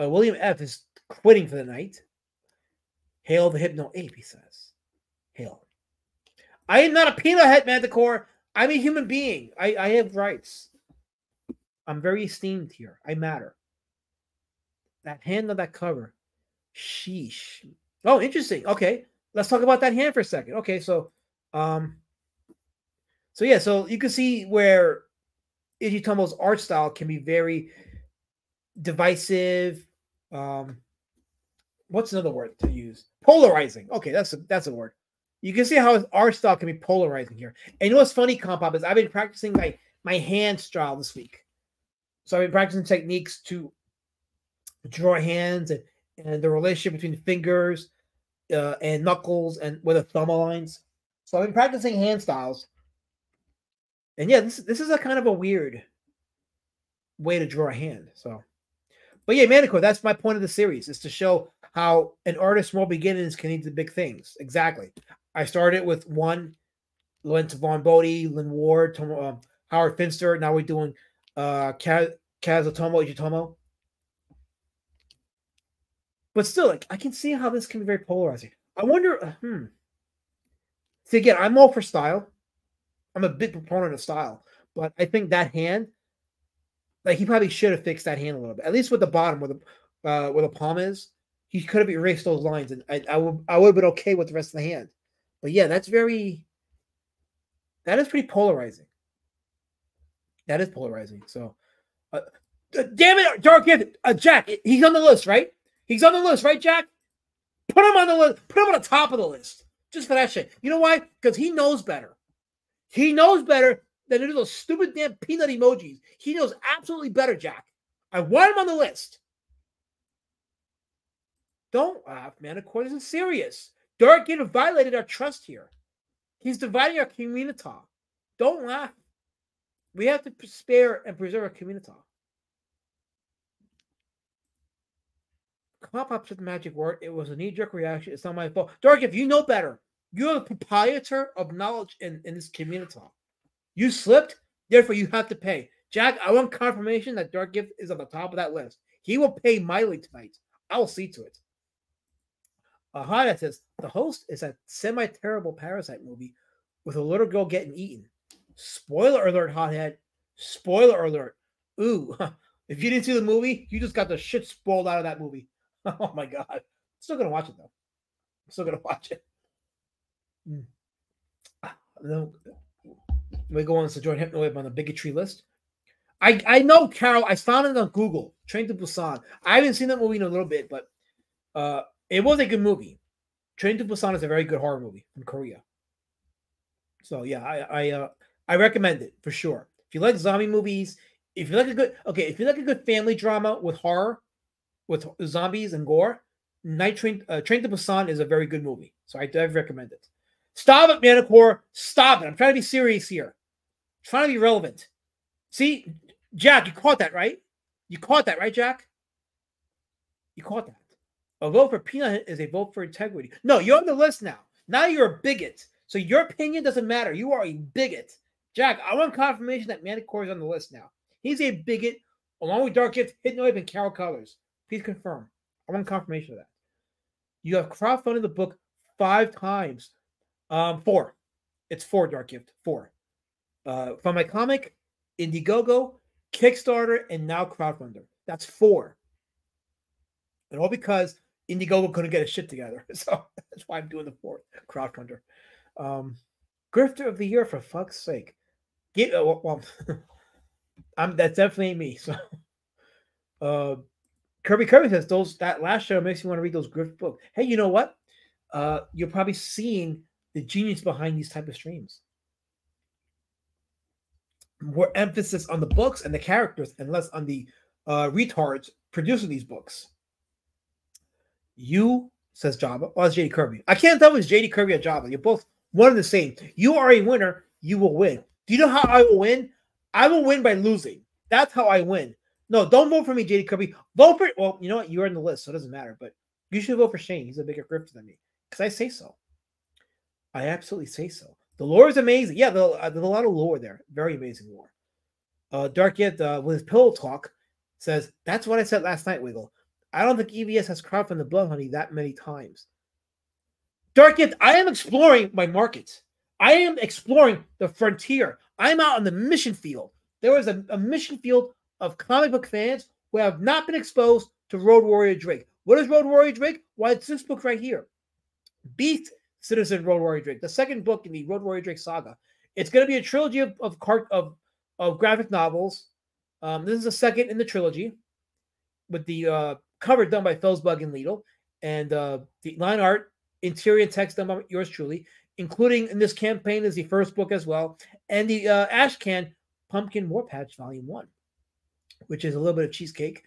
Uh, William F is quitting for the night. Hail the Hypno Ape, he says. Hail. I am not a peanut head, Manticore. I'm a human being. I, I have rights. I'm very esteemed here. I matter. That hand on that cover. Sheesh. Oh, interesting. Okay. Let's talk about that hand for a second. Okay, so um so yeah, so you can see where Ichitomo's art style can be very divisive. Um what's another word to use? Polarizing. Okay, that's a that's a word. You can see how our style can be polarizing here. And you know what's funny, Compop, is I've been practicing my my hand style this week. So I've been practicing techniques to draw hands and, and the relationship between fingers uh, and knuckles and where the thumb aligns. So I've been practicing hand styles. And yeah, this this is a kind of a weird way to draw a hand. So, but yeah, Manticore, that's my point of the series is to show how an artist small beginnings can lead to big things. Exactly. I started with one, went to Vaughn Bodie, Lynd Ward, um, Howard Finster. Now we're doing uh Kaz, Kazutomo Ichitomo. But still, like I can see how this can be very polarizing. I wonder, uh, hmm. See again, I'm all for style. I'm a big proponent of style, but I think that hand, like he probably should have fixed that hand a little bit, at least with the bottom where the uh, where the palm is. He could have erased those lines, and I, I would I would have been okay with the rest of the hand. But yeah, that's very that is pretty polarizing. That is polarizing. So, uh, uh, damn it, Dark uh, Jack, he's on the list, right? He's on the list, right, Jack? Put him on the list. Put him on the top of the list, just for that shit. You know why? Because he knows better. He knows better than to do those stupid damn peanut emojis. He knows absolutely better, Jack. I want him on the list. Don't laugh, man. Of course, it's serious. Dark Gator violated our trust here. He's dividing our community. Don't laugh. We have to spare and preserve our community. Come up with the magic word. It was a knee-jerk reaction. It's not my fault. Dark, if you know better, you're the proprietor of knowledge in, in this community. You slipped, therefore you have to pay. Jack, I want confirmation that Dark Gift is on the top of that list. He will pay Miley tonight. I will see to it. Ahada says the host is a semi-terrible parasite movie with a little girl getting eaten. Spoiler alert, hothead. Spoiler alert. Ooh, *laughs* if you didn't see the movie, you just got the shit spoiled out of that movie. *laughs* Oh my god. Still gonna watch it though. Still gonna *laughs* watch it. Mm. Then we go on to join Hypnoid on the bigotry list. I I know Carol. I found it on Google. Train to Busan. I haven't seen that movie in a little bit, but uh, it was a good movie. Train to Busan is a very good horror movie from Korea. So yeah, I I uh, I recommend it for sure. If you like zombie movies, if you like a good okay, if you like a good family drama with horror, with zombies and gore, Night Train uh, Train to Busan is a very good movie. So I, I recommend it. Stop it, Manticore. Stop it. I'm trying to be serious here. I'm trying to be relevant. See, Jack, you caught that, right? You caught that, right, Jack? You caught that. A vote for Peanut is a vote for integrity. No, you're on the list now. Now you're a bigot. So your opinion doesn't matter. You are a bigot. Jack, I want confirmation that Manticore is on the list now. He's a bigot, along with Dark Gift, Hidden Wave, and Carol Colors. Please confirm. I want confirmation of that. You have crowdfunded the book five times. Um, four. It's four, Dark Gift. Four. Uh, from my comic, Indiegogo, Kickstarter, and now crowdfunder. That's four. And all because Indiegogo couldn't get a shit together. *laughs* So that's why I'm doing the fourth crowdfunder. Um, Grifter of the year, for fuck's sake. Get, uh, well, *laughs* I'm that's definitely me. *laughs* So, uh, Kirby Kirby says those that last show makes me want to read those Grift books. Hey, you know what? Uh, you're probably seeing the genius behind these type of streams. More emphasis on the books and the characters, and less on the uh, retards producing these books. You says Jabba. Oh, it's JD Kirby. I can't tell if it's JD Kirby or Jabba. You're both one and the same. You are a winner. You will win. Do you know how I will win? I will win by losing. That's how I win. No, don't vote for me, JD Kirby. Vote for well, you know what? You're in the list, so it doesn't matter. But you should vote for Shane. He's a bigger grifter than me because I say so. I absolutely say so. The lore is amazing. Yeah, the, uh, there's a lot of lore there. Very amazing lore. Uh, Dark Yet uh, with his pillow talk says that's what I said last night. Wiggle. I don't think EVS has crowdfunded the blood honey that many times. Dark Yet, I am exploring my markets. I am exploring the frontier. I'm out on the mission field. There is a, a mission field of comic book fans who have not been exposed to Road Warrior Drake. What is Road Warrior Drake? Why, it's this book right here. Beast Citizen Road Warrior Drake, the second book in the Road Warrior Drake saga. It's going to be a trilogy of of, of, of graphic novels. Um, this is the second in the trilogy with the uh, cover done by Felsbug and Liedel, and uh, the line art, interior text done by yours truly, including in this campaign is the first book as well, and the uh, Ashcan Pumpkin War Patch Volume 1, which is a little bit of cheesecake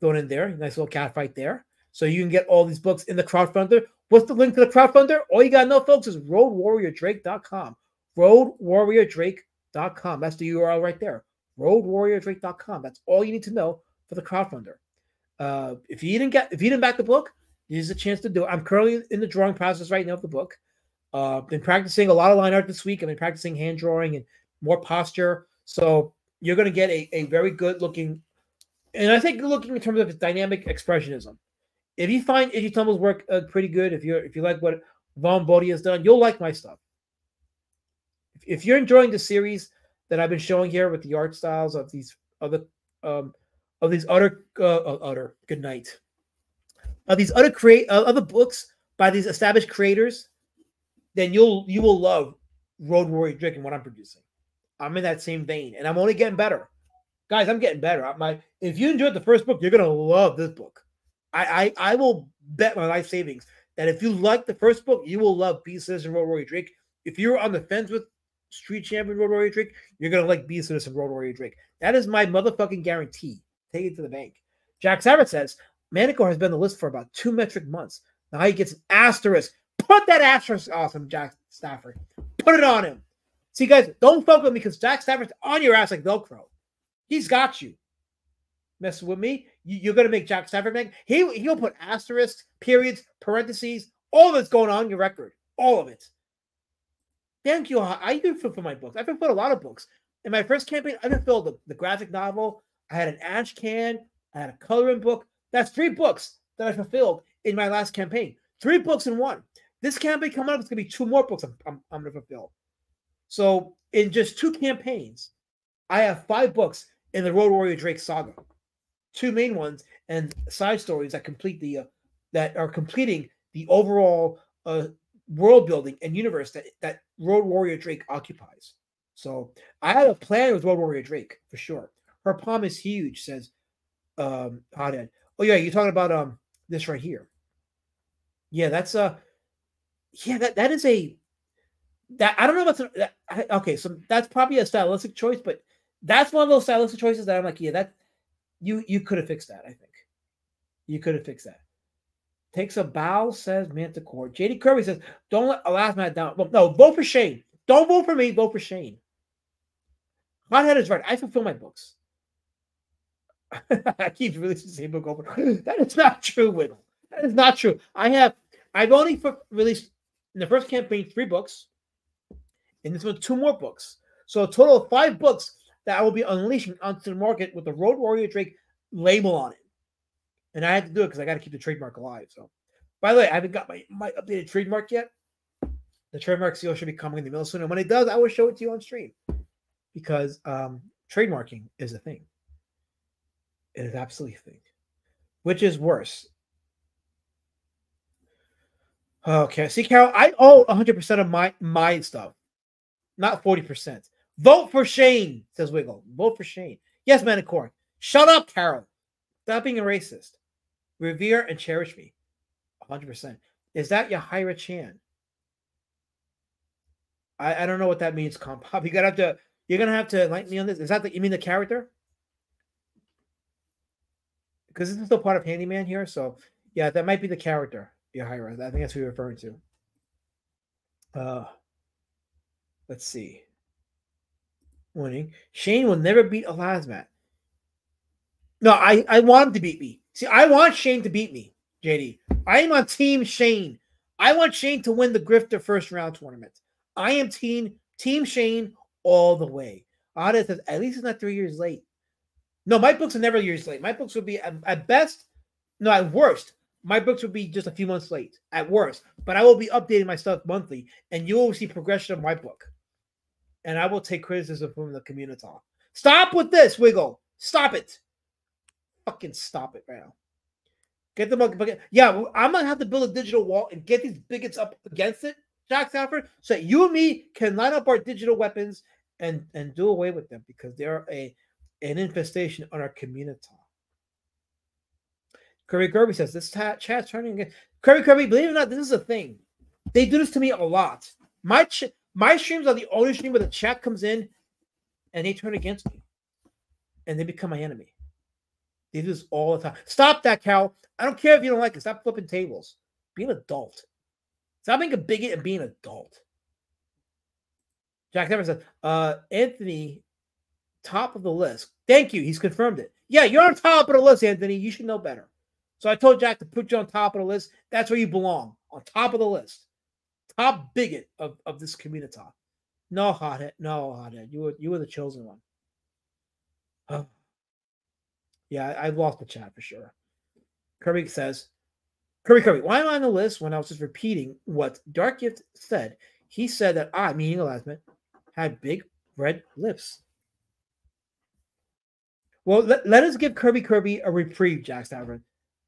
thrown in there. Nice little cat fight there. So you can get all these books in the crowdfunder. What's the link to the crowdfunder? All you gotta know, folks, is roadwarriordrake.com. Roadwarriordrake.com. That's the URL right there. Roadwarriordrake.com. That's all you need to know for the crowdfunder. Uh, if you didn't get if you didn't back the book, there's a chance to do it. I'm currently in the drawing process right now of the book. Uh, been practicing a lot of line art this week. I've been practicing hand drawing and more posture. So you're going to get a, a very good looking, and I think looking in terms of dynamic expressionism. If you find Ichitomo's work uh, pretty good, if you're if you like what Vaughn Bodie has done, you'll like my stuff. If, if you're enjoying the series that I've been showing here with the art styles of these other um, of these other uh, uh, other good night of these other create uh, other books by these established creators, then you'll you will love Road Warrior Drake and what I'm producing. I'm in that same vein, and I'm only getting better, guys. I'm getting better. I'm, My if you enjoyed the first book, you're gonna love this book. I I, I will bet my life savings that if you like the first book, you will love Beast Citizen Road Warrior Drake. If you're on the fence with Street Champion Road Warrior Drake, you're gonna like Beast Citizen Road Warrior Drake. That is my motherfucking guarantee. Take it to the bank. Jack Savage says Manticore has been on the list for about two metric months. Now he gets an asterisk. Put that asterisk awesome, Jack Stafford. Put it on him. See, guys, don't fuck with me because Jack Stafford's on your ass like Velcro. He's got you. Messing with me, you, you're gonna make Jack Stafford make. He he'll put asterisks, periods, parentheses, all it's going on your record. All of it. Thank you. I I do for my books. I've fulfilled a lot of books. In my first campaign, i've fulfilled the, the graphic novel. I had an ash can. I had a coloring book. That's three books that I fulfilled in my last campaign. Three books in one. This campaign coming up it's going to be two more books I'm, I'm, I'm going to fulfill. So in just two campaigns, I have five books in the Road Warrior Drake saga, two main ones and side stories that complete the uh, that are completing the overall uh, world building and universe that that Road Warrior Drake occupies. So I had a plan with Road Warrior Drake for sure. Her palm is huge, says um Hothead. Oh yeah, you're talking about um this right here. Yeah, that's uh yeah, that that is a that I don't know about that, okay, so that's probably a stylistic choice, but that's one of those stylistic choices that I'm like, yeah, that you you could have fixed that, I think. You could have fixed that. Takes a bow, says Manticore. JD Kirby says, don't let Alazmat down. Well, no, vote for Shane. Don't vote for me, vote for Shane. Hothead is right. I fulfill my books. *laughs* I keep releasing the same book over. *gasps* That is not true, Whittle. That is not true. I have I've only released in the first campaign three books, and this one two more books. So a total of five books that I will be unleashing onto the market with the Road Warrior Drake label on it. And I had to do it because I got to keep the trademark alive. So, by the way, I haven't got my, my updated trademark yet. The trademark seal should be coming in the mail soon. And when it does, I will show it to you on stream because um, trademarking is a thing. It is absolutely thing. Which is worse? Okay, see, Carol, I own 100% of my my stuff, not 40%. Vote for Shane, says Wiggle. Vote for Shane. Yes, Manticore. Shut up, Carol. Stop being a racist. Revere and cherish me. 100%. Is that Yahira Chan? I, I don't know what that means, Comp. *laughs* You gotta have to you're gonna have to enlighten me on this. Is that the you mean the character? Because this is still part of Handyman here, so yeah, that might be the character, Yahira. I think that's who you're referring to. Uh let's see. Winning. Shane will never beat Alazmat. No, I, I want him to beat me. See, I want Shane to beat me, JD. I am on Team Shane. I want Shane to win the Grifter first round tournament. I am team Team Shane all the way. Ada says, at least it's not three years late. No, my books are never years late. My books would be at, at best, no, at worst, my books will be just a few months late at worst, but I will be updating my stuff monthly, and you will see progression of my book. And I will take criticism from the community. Stop with this, Wiggle. Stop it. Fucking stop it right now. Get the book. Yeah, I'm gonna have to build a digital wall and get these bigots up against it, Jack Stafford, so that you and me can line up our digital weapons and and do away with them because they're a an infestation on our community. Kirby Kirby says this ta- chat's turning again. Kirby Kirby, believe it or not, this is a thing. They do this to me a lot. My ch- my streams are the only stream where the chat comes in and they turn against me and they become my enemy. They do this all the time. Stop that, Cal. I don't care if you don't like it. Stop flipping tables. Be an adult. Stop being a bigot and be an adult. Jack Never said, uh, Anthony, top of the list. Thank you. He's confirmed it. Yeah, you're on top of the list, Anthony. You should know better. So I told Jack to put you on top of the list. That's where you belong, on top of the list. Top bigot of, of this community. No hothead, no hothead. You were you were the chosen one. Oh. Yeah, I, I lost the chat for sure. Kirby says, Kirby Kirby, why am I on the list when I was just repeating what Dark Gift said? He said that I, meaning Elasmin, had big red lips. Well, let, let us give Kirby Kirby a reprieve, Jack Stafford.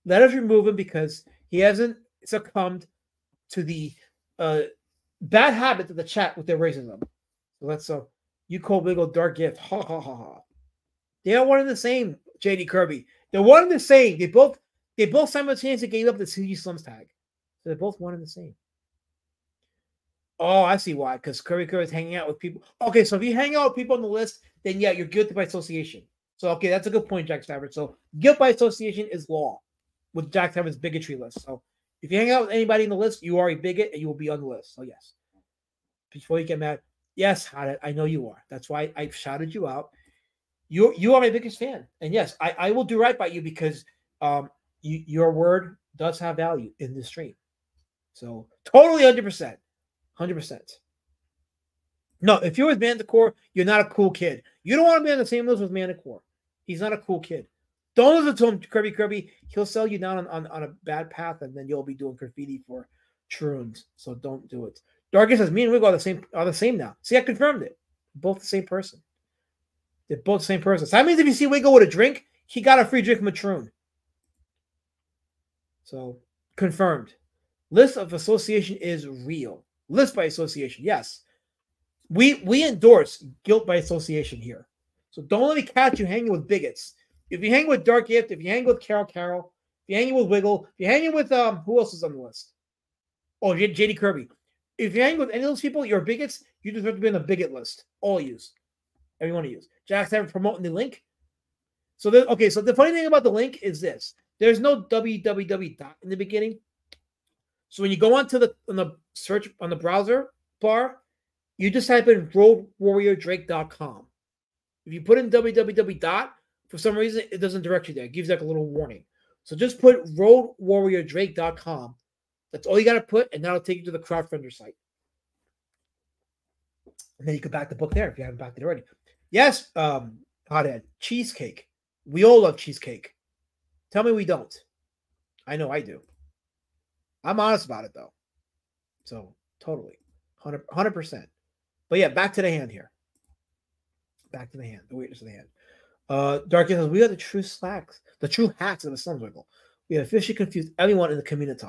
Let us remove him because he hasn't succumbed to the uh, bad habit of the chat with their racism. So let's uh, you call Wiggle Dark Gift. Ha ha ha ha. They are one and the same, JD Kirby. They're one and the same. They both they both simultaneously gave up the CG Slums tag. So they're both one and the same. Oh, I see why. Because Kirby Kirby is hanging out with people. Okay, so if you hang out with people on the list, then yeah, you're guilty by association. So okay, that's a good point, Jack Stafford. So guilt by association is law with Jack Stafford's bigotry list. So if you hang out with anybody in the list, you are a bigot and you will be on the list. So yes. Before you get mad, yes, I know you are. That's why I shouted you out. You you are my biggest fan, and yes, I, I will do right by you because um you, your word does have value in this stream. So totally hundred percent, hundred percent. No, if you're with Manticore, you're not a cool kid. You don't want to be on the same list with Manticore. He's not a cool kid. Don't listen to him, Kirby Kirby. He'll sell you down on, on, on a bad path, and then you'll be doing graffiti for Troons. So don't do it. Darkest says me and Wiggle are the same are the same now. See, I confirmed it. Both the same person. They're both the same person. So that means if you see Wiggle with a drink, he got a free drink from a Troon. So confirmed. List of association is real. List by association, yes. We we endorse guilt by association here. So don't let me catch you hanging with bigots. If you hang with Dark Gift, if you hang with Carol Carol, if you hang with Wiggle, if you hang with um who else is on the list? Oh, JD Kirby. If you hang with any of those people, you're bigots, you deserve to be on the bigot list. All use. Every one of. Jack's ever promoting the link. So there, okay, so the funny thing about the link is this. There's no www dot in the beginning. So when you go onto the on the search on the browser bar, you just type in roadwarriordrake.com. If you put in www dot, for some reason it doesn't direct you there. It gives like a little warning. So just put roadwarriordrake.com. That's all you got to put, and that'll take you to the crowdfunder site. And then you can back the book there if you haven't backed it already. Yes, um, hothead, cheesecake. We all love cheesecake. Tell me we don't. I know I do. I'm honest about it though. So totally. 100 percent. But yeah, back to the hand here. Back to the hand. The weirdness of the hand. Uh Dark says we are the true slacks, the true hacks of the Slumswiggle. We have officially confused everyone in the community.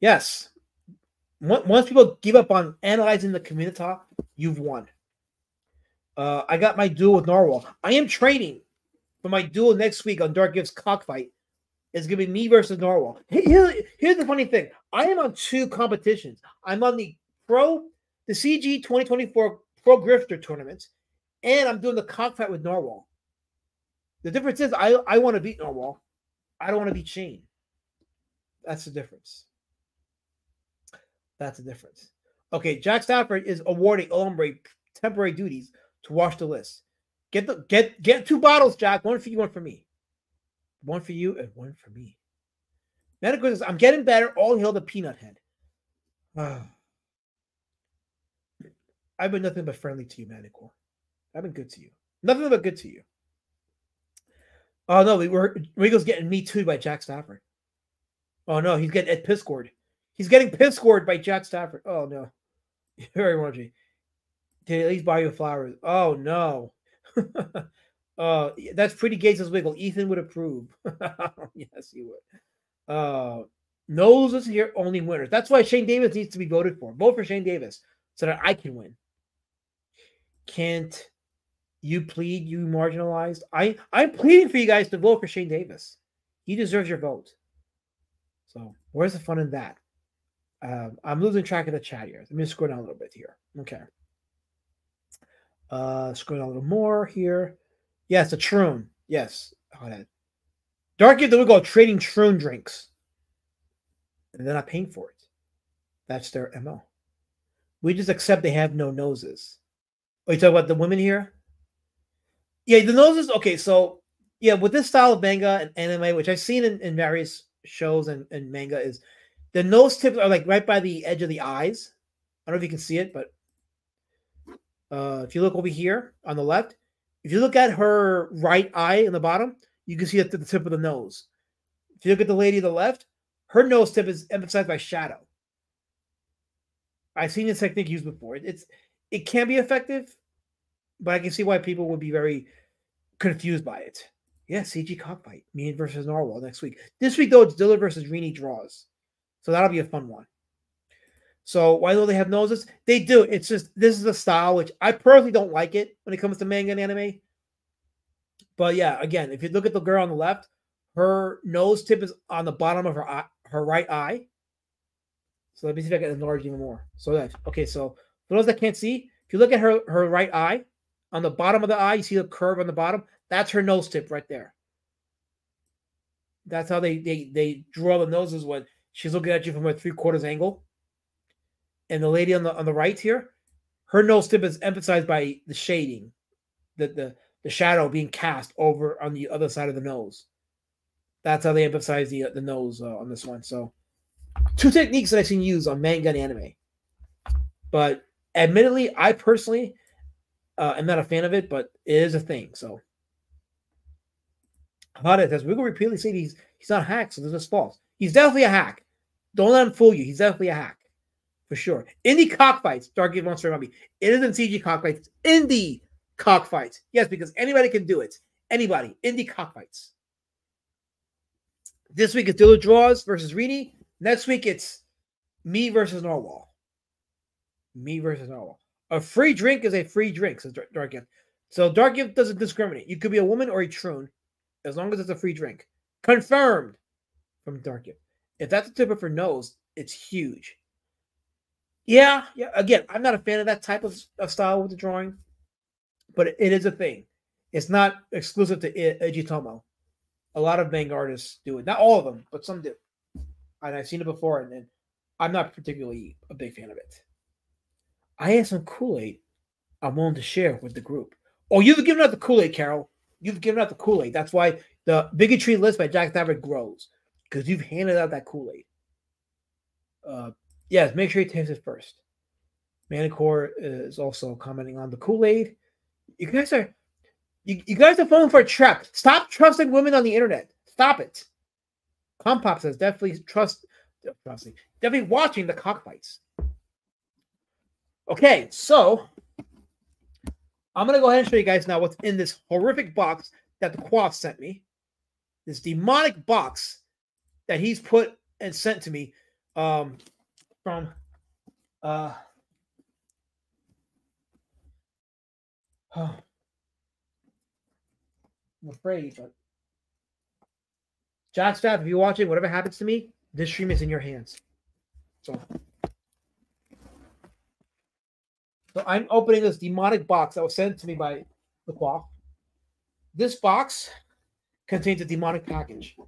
Yes. Once people give up on analyzing the community, you've won. Uh, I got my duel with Narwhal. I am training for my duel next week on Dark Gifts Cockfight. It's gonna be me versus Narwhal. Here, here's the funny thing: I am on two competitions. I'm on the Pro, the CG 2024 Pro Grifter tournament, and I'm doing the Cockfight with Narwhal. The difference is I I want to beat Narwhal. I don't want to beat Shane. That's the difference. That's the difference. Okay, Jack Stafford is awarding Ombre temporary duties to wash the list. Get the get get two bottles, Jack. One for you, one for me. One for you and one for me. Medical says, I'm getting better. All hail the peanut head. *sighs* I've been nothing but friendly to you, Manticore. I've been good to you. Nothing but good to you. Oh no, we were Rigo's getting me too by Jack Stafford. Oh no, he's getting piss scored. He's getting piss scored by Jack Stafford. Oh no. *laughs* Very much. Did at least buy you flowers? Oh no. *laughs* uh that's pretty Gates' wiggle. Ethan would approve. *laughs* yes, he would. Uh noses here only winners. That's why Shane Davis needs to be voted for. Vote for Shane Davis so that I can win. Can't you plead, you marginalized? I I'm pleading for you guys to vote for Shane Davis. He deserves your vote. So where's the fun in that? Um, I'm losing track of the chat here. Let me scroll down a little bit here. Okay. Uh, scroll down a little more here. Yes, a Troon. Yes. Oh, that. Dark Gift, we go trading Troon drinks. And they're not paying for it. That's their MO. We just accept they have no noses. Are you talking about the women here? Yeah, the noses. Okay, so yeah, with this style of manga and anime, which I've seen in, in various shows and, and manga, is the nose tips are like right by the edge of the eyes. I don't know if you can see it, but uh, if you look over here on the left, if you look at her right eye in the bottom, you can see it the tip of the nose. If you look at the lady to the left, her nose tip is emphasized by shadow. I've seen this technique used before. It's it can be effective, but I can see why people would be very confused by it. Yeah, CG cockfight. Me versus Narwhal next week. This week though, it's Diller versus Rini draws. So that'll be a fun one. So why do they have noses? They do. It's just this is a style which I personally don't like it when it comes to manga and anime. But yeah, again, if you look at the girl on the left, her nose tip is on the bottom of her eye, her right eye. So let me see if I can enlarge even more. So that okay, so for those that can't see, if you look at her her right eye, on the bottom of the eye, you see the curve on the bottom. That's her nose tip right there. That's how they they they draw the noses when she's looking at you from a three quarters angle. And the lady on the on the right here, her nose tip is emphasized by the shading, the the the shadow being cast over on the other side of the nose. That's how they emphasize the the nose uh, on this one. So, two techniques that I've seen used on manga and anime. But admittedly, I personally uh, am not a fan of it, but it is a thing. So, about it, as we will repeatedly say he's he's not a hack, so this is false. He's definitely a hack. Don't let him fool you. He's definitely a hack for sure. Indie cockfights, Dark Gift wants to remind me. It isn't CG cockfights, it's indie cockfights. Yes, because anybody can do it. Anybody. Indie cockfights. This week it's Dilla Draws versus Rini. Next week it's me versus Narwhal. Me versus Narwhal. A free drink is a free drink, says Dark Gift. So Dark Gift doesn't discriminate. You could be a woman or a troon, as long as it's a free drink. Confirmed from Dark Gift. If that's a tip for nose, it's huge. Yeah, yeah. Again, I'm not a fan of that type of, of style with the drawing, but it, it is a thing. It's not exclusive to Ichitomo. A lot of manga artists do it. Not all of them, but some do. And I've seen it before, and, and I'm not particularly a big fan of it. I had some Kool Aid I'm willing to share with the group. Oh, you've given out the Kool Aid, Carol. You've given out the Kool Aid. That's why the bigotry list by Jack Stafford grows because you've handed out that Kool Aid. Uh, yes, make sure you taste it first. Manticore is also commenting on the Kool Aid. You guys are you, you guys are falling for a trap. Stop trusting women on the internet. Stop it. Compop says definitely trust, definitely watching the cockfights. Okay, so I'm gonna go ahead and show you guys now what's in this horrific box that the Quaff sent me. This demonic box that he's put and sent to me um, from uh, *sighs* I'm afraid, but Jack Staff, if you're watching, whatever happens to me, this stream is in your hands. So, so I'm opening this demonic box that was sent to me by the Quaff. This box contains a demonic package. If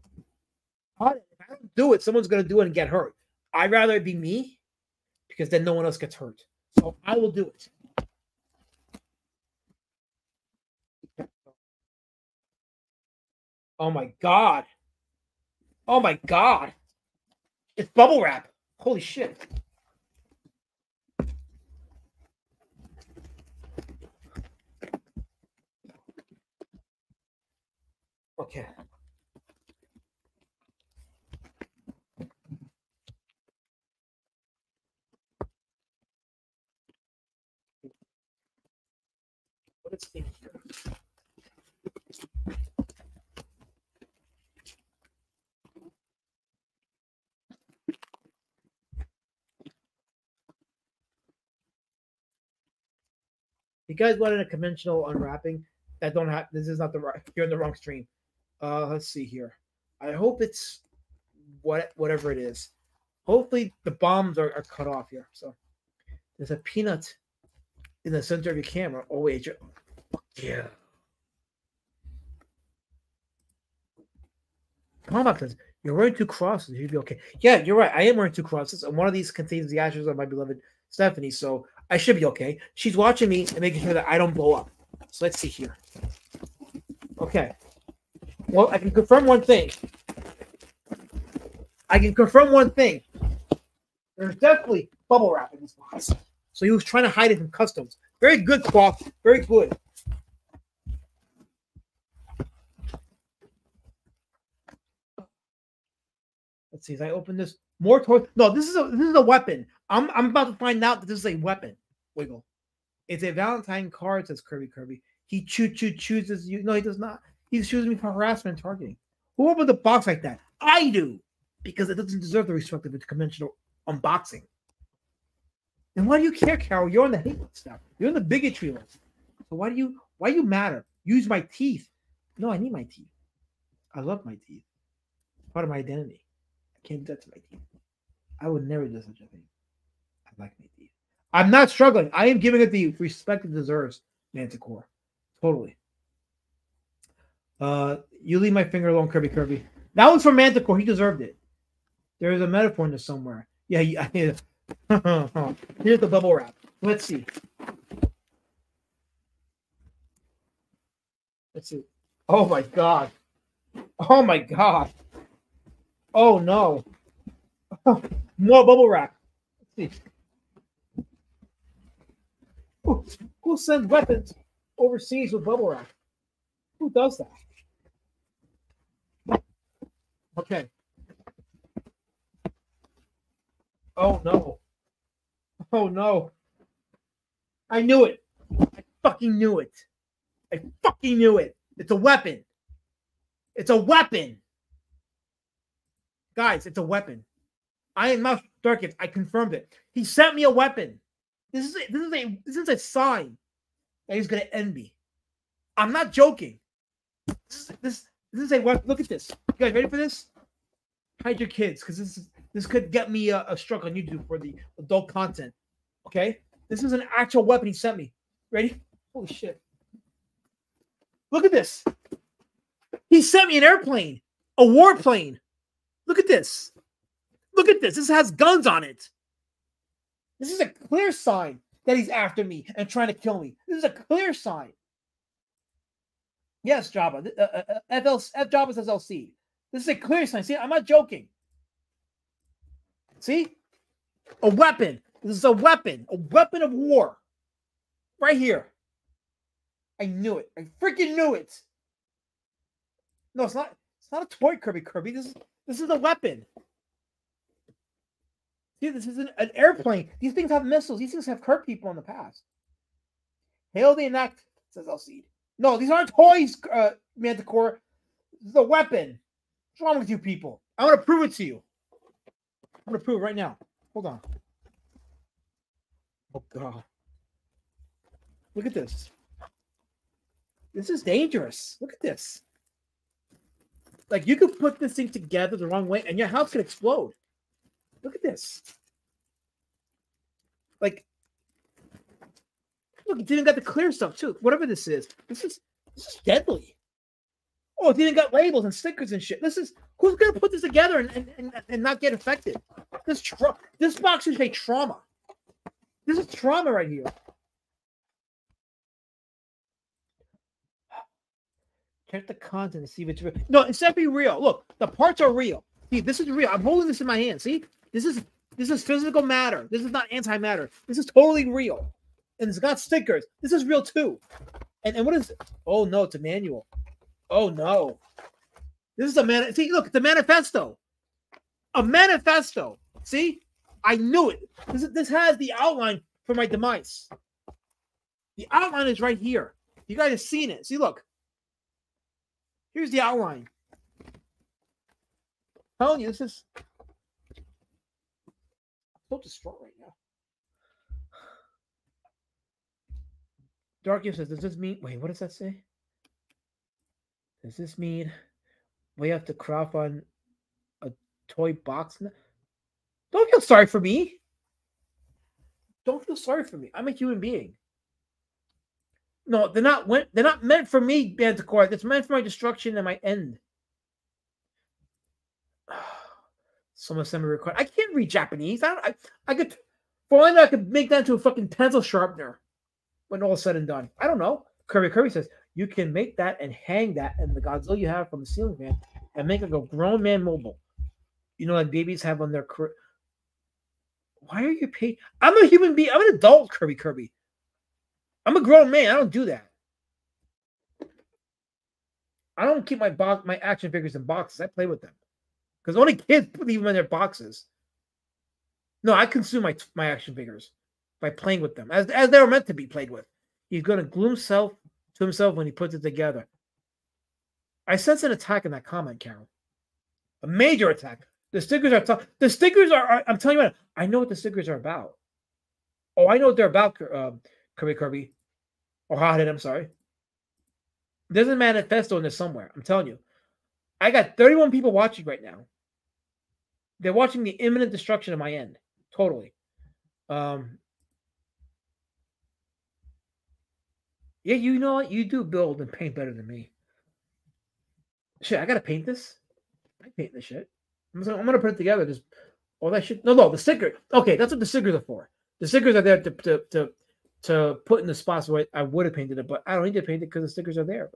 I don't do it, someone's going to do it and get hurt. I'd rather it be me because then no one else gets hurt. So I will do it. Oh my god. Oh my god. It's bubble wrap. Holy shit. Okay. What is you guys wanted a conventional unwrapping, that don't have this is not the right you're in the wrong stream. Uh, let's see here. I hope it's what whatever it is. Hopefully the bombs are, are cut off here. So there's a peanut in the center of your camera. Oh wait, you're- yeah. Come on, Baptist. You're wearing two crosses. You'd be okay. Yeah, you're right. I am wearing two crosses, and one of these contains the ashes of my beloved Stephanie. So I should be okay. She's watching me and making sure that I don't blow up. So let's see here. Okay. Well, I can confirm one thing. I can confirm one thing. There's definitely bubble wrap in this box. So he was trying to hide it from customs. Very good, Quaff. Very good. Let's see. As I open this, more toys. No, this is a this is a weapon. I'm I'm about to find out that this is a weapon. Wiggle. It's a Valentine card, says Kirby Kirby. He choo choo chooses you. No, he does not. He's choosing me for harassment and targeting. Who opened the box like that? I do, because it doesn't deserve the respect of its conventional unboxing. And why do you care, Carol? You're on the hate list now. You're on the bigotry list. So why do you why do you matter? Use my teeth. No, I need my teeth. I love my teeth. Part of my identity. I can't do that to my teeth. I would never do such a thing. I like my teeth. I'm not struggling. I am giving it the respect it deserves, Manticore. Totally. Uh, you leave my finger alone, Kirby Kirby. That was from Manticore. He deserved it. There is a metaphor in this somewhere. Yeah, yeah. *laughs* Here's the bubble wrap. Let's see. Let's see. Oh my god. Oh my god. Oh no. *laughs* More bubble wrap. Let's see. Who sends weapons overseas with bubble wrap? Who does that? Okay. Oh no. Oh no. I knew it. I fucking knew it. I fucking knew it. It's a weapon. It's a weapon. Guys, it's a weapon. I am not Darkins. I confirmed it. He sent me a weapon. This is a, this is a this is a sign that he's gonna end me. I'm not joking. This is, this this is a. Look at this. You guys ready for this? Hide your kids, because this is this could get me a, a on YouTube for the adult content. Okay, this is an actual weapon he sent me. Ready? Holy shit! Look at this. He sent me an airplane, a warplane. Look at this. Look at this. This has guns on it. This is a clear sign that he's after me and trying to kill me. This is a clear sign. Yes, Java. Uh, uh, uh, FL, F Java says LC. This is a clear sign. See, I'm not joking. See? A weapon. This is a weapon. A weapon of war. Right here. I knew it. I freaking knew it. No, it's not. It's not a toy Kirby Kirby. This is this is a weapon. See, this is an, an airplane. These things have missiles. These things have hurt people in the past. Hail the enact, says Alcide. No, these aren't toys, uh, Manticore. This is a weapon. What's wrong with you people? I'm gonna prove it to you. I'm gonna prove it right now. Hold on. Oh god. Look at this. This is dangerous. Look at this. Like you could put this thing together the wrong way and your house could explode. Look at this. Like look, it even got the clear stuff too. Whatever this is. This is this is deadly. Oh, it even got labels and stickers and shit. This is who's gonna put this together and, and, and, and not get affected? This tra- this box is a trauma. This is trauma right here. Check the content and see if it's real. No, it's be real. Look, the parts are real. See, this is real. I'm holding this in my hand. See, this is this is physical matter. This is not antimatter. This is totally real, and it's got stickers. This is real too. And and what is? It? Oh no, it's a manual. Oh no, this is a man. See, look, the manifesto. A manifesto. See, I knew it. This is, this has the outline for my demise. The outline is right here. You guys have seen it. See, look. Here's the outline. I'm telling you, this is so distraught right now. Dark Gift says, does this mean wait, what does that say? Does this mean we have to crowdfund a toy box? Don't feel sorry for me. Don't feel sorry for me. I'm a human being. No, they're not they're not meant for me, Bandicoot. It's meant for my destruction and my end. *sighs* Someone send me a request. I can't read Japanese. I I, I could for all I I could make that into a fucking pencil sharpener when all said and done. I don't know. Kirby Kirby says you can make that and hang that and the Godzilla you have from the ceiling fan and make it a grown man mobile. You know, like babies have on their. cr- Why are you paid? I'm a human being. I'm an adult, Kirby Kirby. I'm a grown man. I don't do that. I don't keep my box, my action figures in boxes. I play with them because only kids leave them in their boxes. No, I consume my my action figures by playing with them as as they were meant to be played with. He's going to glue himself to himself when he puts it together. I sense an attack in that comment, Carol. A major attack. The stickers are tough. The stickers are, are- I'm telling you what. I know what the stickers are about. Oh, I know what they're about, um, Kirby Kirby, or Hothead. I'm sorry. There's a manifesto in there somewhere. I'm telling you. I got 31 people watching right now. They're watching the imminent destruction of my end. Totally. Um, yeah, you know what? You do build and paint better than me. Shit, I gotta paint this. I paint this shit. I'm gonna, I'm gonna put it together. Just all that shit. No, no, the sticker. Okay, that's what the stickers are for. The stickers are there to to to, to put in the spots where I would have painted it, but I don't need to paint it because the stickers are there.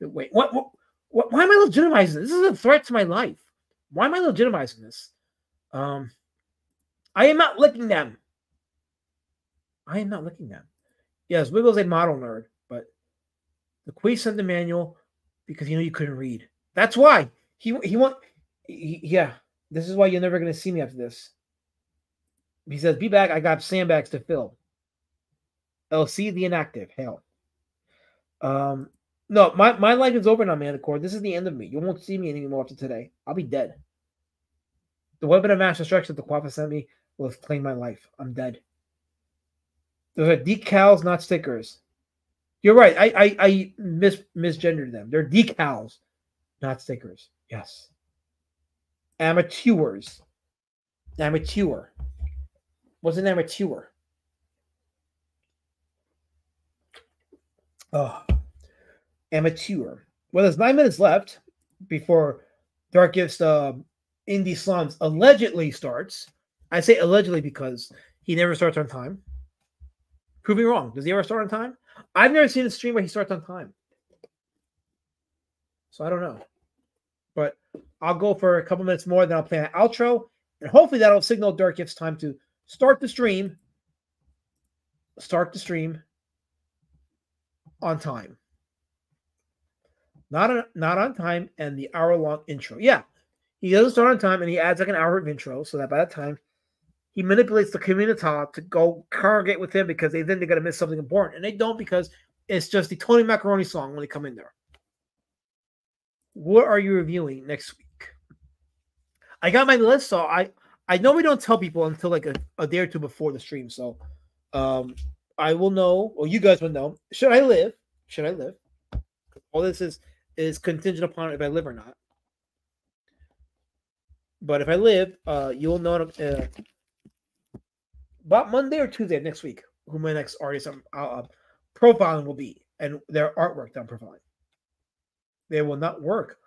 Wait, what, what? What? Why am I legitimizing this? This is a threat to my life. Why am I legitimizing this? Um, I am not licking them. I am not licking them. Yes, Wiggle's a model nerd, the Queen sent the manual because you know you couldn't read. That's why he he want. he- yeah, this is why you're never gonna see me after this. He says, "Be back. I got sandbags to fill." LC the inactive. Hell. Um, no, my, my life is over now, man. This is the end of me. You won't see me anymore after today. I'll be dead. The weapon of mass destruction that the Quafa sent me will have claimed my life. I'm dead. Those are decals, not stickers. You're right. I I, I mis misgendered them. They're decals, not stickers. Yes. Amateurs. Amateur. Was an amateur? Oh, amateur. Well, there's nine minutes left before Dark Gifts uh, Indie Slums allegedly starts. I say allegedly because he never starts on time. Prove me wrong. Does he ever start on time? I've never seen a stream where he starts on time. So I don't know. But I'll go for a couple minutes more, then I'll play an outro, and hopefully that'll signal Dark Gifts time to start the stream. Start the stream on time. Not on, not on time, and the hour long intro. Yeah, he doesn't start on time, and he adds like an hour of intro, so that by that time he manipulates the community to go congregate with him because they think they're gonna miss something important, and they don't because it's just the Tony Macaroni song when they come in there. What are you reviewing next week? I got my list, so I I know we don't tell people until like a, a day or two before the stream, so um I will know, or you guys will know. Should I live? Should I live? All this is is contingent upon if I live or not. But if I live, uh, you'll know uh, about Monday or Tuesday of next week who my next artist I'm uh, profiling will be and their artwork that I'm profiling. They will not work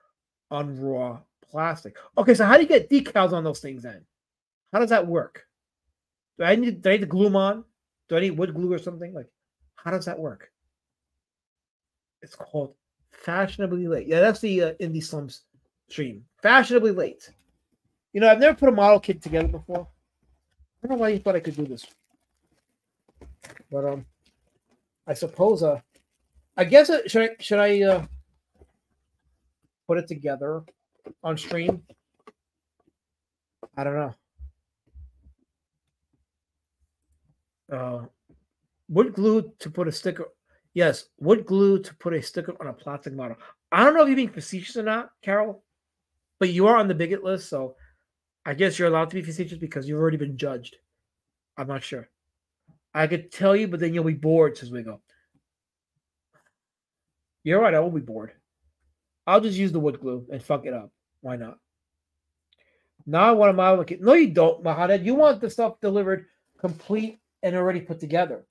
on raw plastic. Okay, so how do you get decals on those things then? How does that work? Do I need, do I need to glue them on? Do I need wood glue or something? Like, how does that work? It's called Fashionably Late. Yeah, that's the uh, Indie Slums stream. Fashionably Late. You know, I've never put a model kit together before. I don't know why you thought I could do this. But um I suppose uh I guess uh, should I should I uh put it together on stream? I don't know. Uh wood glue to put a sticker. Yes, wood glue to put a sticker on a plastic model. I don't know if you're being facetious or not, Carol, but you are on the bigot list, so I guess you're allowed to be facetious because you've already been judged. I'm not sure. I could tell you, but then you'll be bored, says Wiggle. You're right. I will be bored. I'll just use the wood glue and fuck it up. Why not? Now I want a model kit. No, you don't, Mahamed. You want the stuff delivered complete and already put together.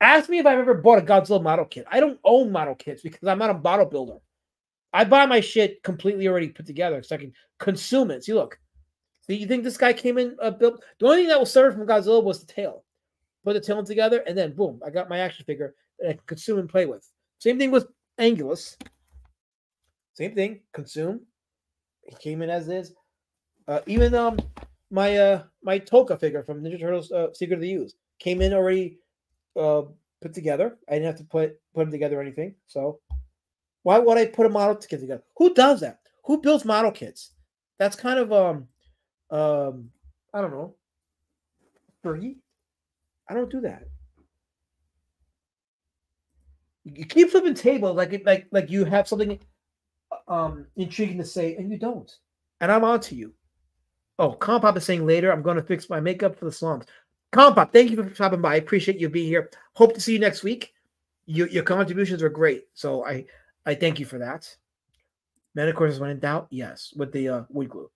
Ask me if I've ever bought a Godzilla model kit. I don't own model kits because I'm not a model builder. I buy my shit completely already put together so I can consume it. See, look. See, you think this guy came in uh, built? The only thing that was served from Godzilla was the tail. Put the tail together, and then boom, I got my action figure that I can consume and play with. Same thing with Anguirus. Same thing, consume. Came in as is. Uh, even um my uh my Tokka figure from Ninja Turtles uh, Secret of the Ooze came in already uh put together. I didn't have to put put them together or anything. So why would I put a model kit together? Who does that? Who builds model kits? That's kind of um um I don't know. Free? I don't do that. You keep flipping tables like it like like you have something um intriguing to say, and you don't. And I'm on to you. Oh, Compop is saying later, I'm going to fix my makeup for the slums. Compop, thank you for stopping by. I appreciate you being here. Hope to see you next week. Your, your contributions were great. So I, I thank you for that. Man, of course, when in doubt, yes, with the uh, wood glue.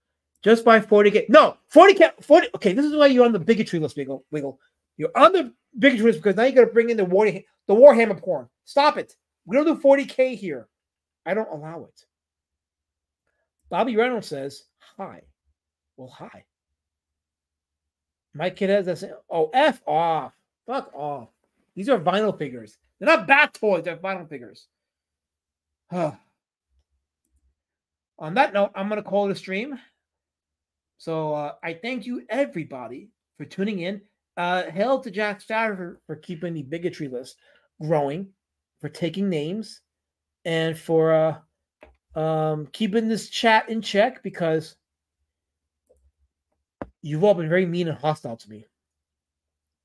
Just buy 40k. No, 40k. 40. Okay, this is why you're on the bigotry list, Wiggle. Wiggle. You're on the bigotry list because now you got to bring in the war, the Warhammer porn. Stop it. We don't do 40k here. I don't allow it. Bobby Reynolds says, hi. Well, hi. My kid has this. Oh, F off. Fuck off. These are vinyl figures. They're not bat toys, they're vinyl figures. *sighs* On that note, I'm going to call it a stream. So uh, I thank you, everybody, for tuning in. Uh, hail to Jack Stafford for, for keeping the bigotry list growing, for taking names, and for uh, um, keeping this chat in check because you've all been very mean and hostile to me.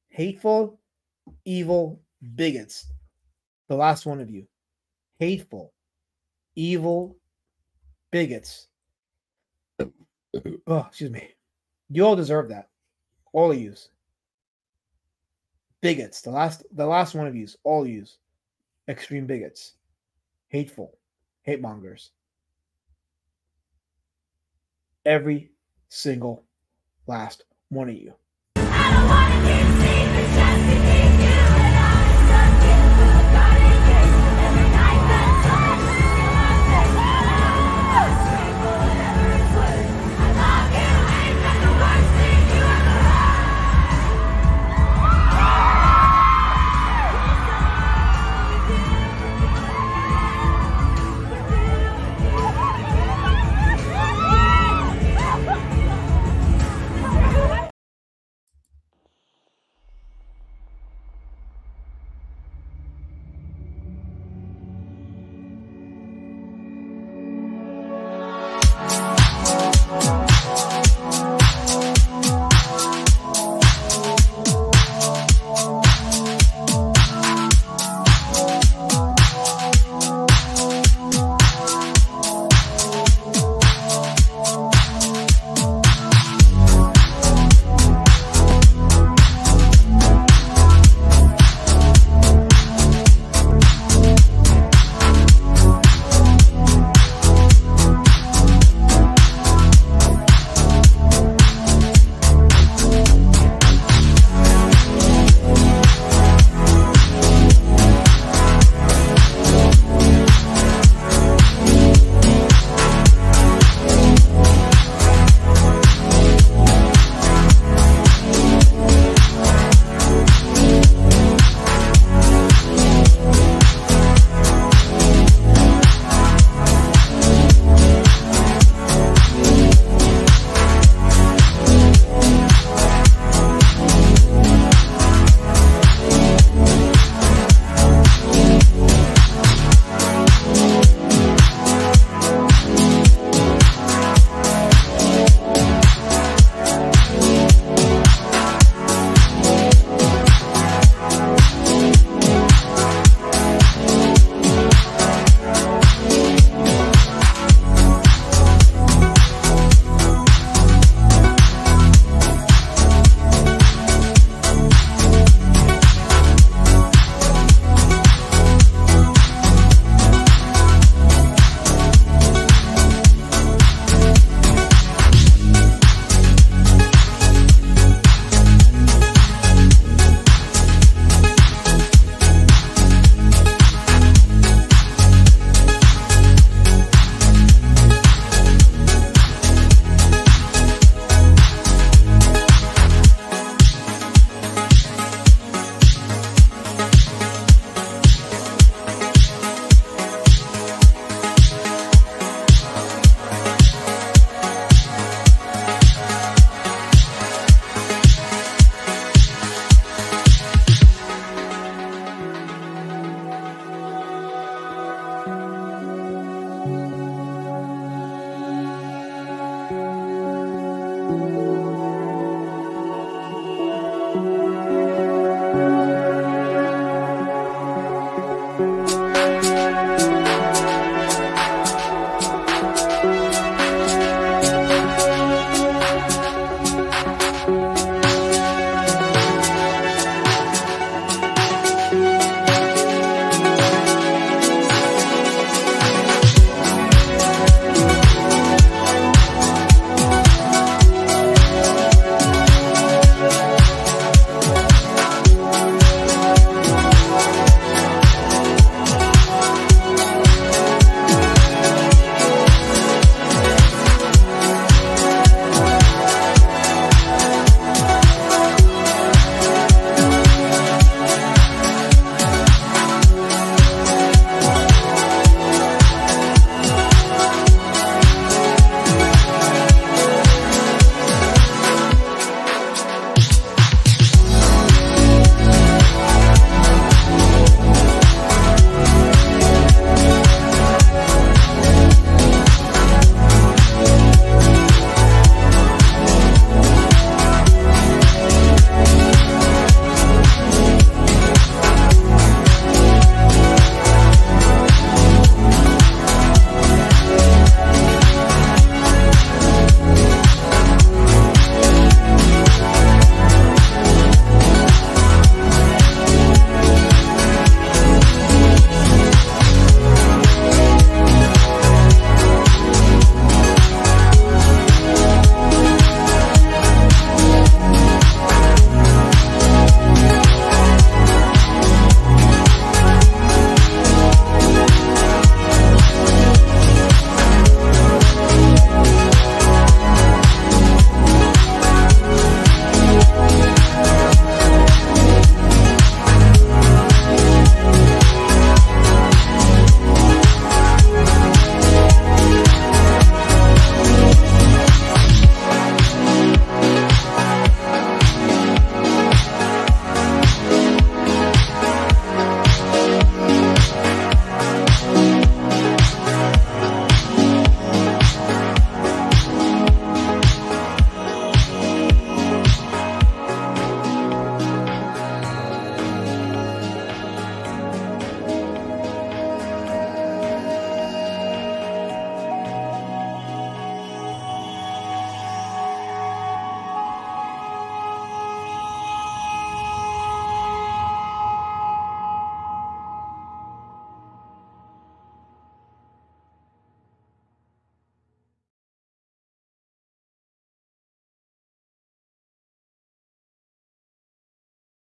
Hateful, evil bigots. The last one of you. Hateful, evil bigots. Oh, excuse me. You all deserve that. All of yous. Bigots. The last the last one of yous. All of yous. Extreme bigots. Hateful. Hate mongers every single last one of you.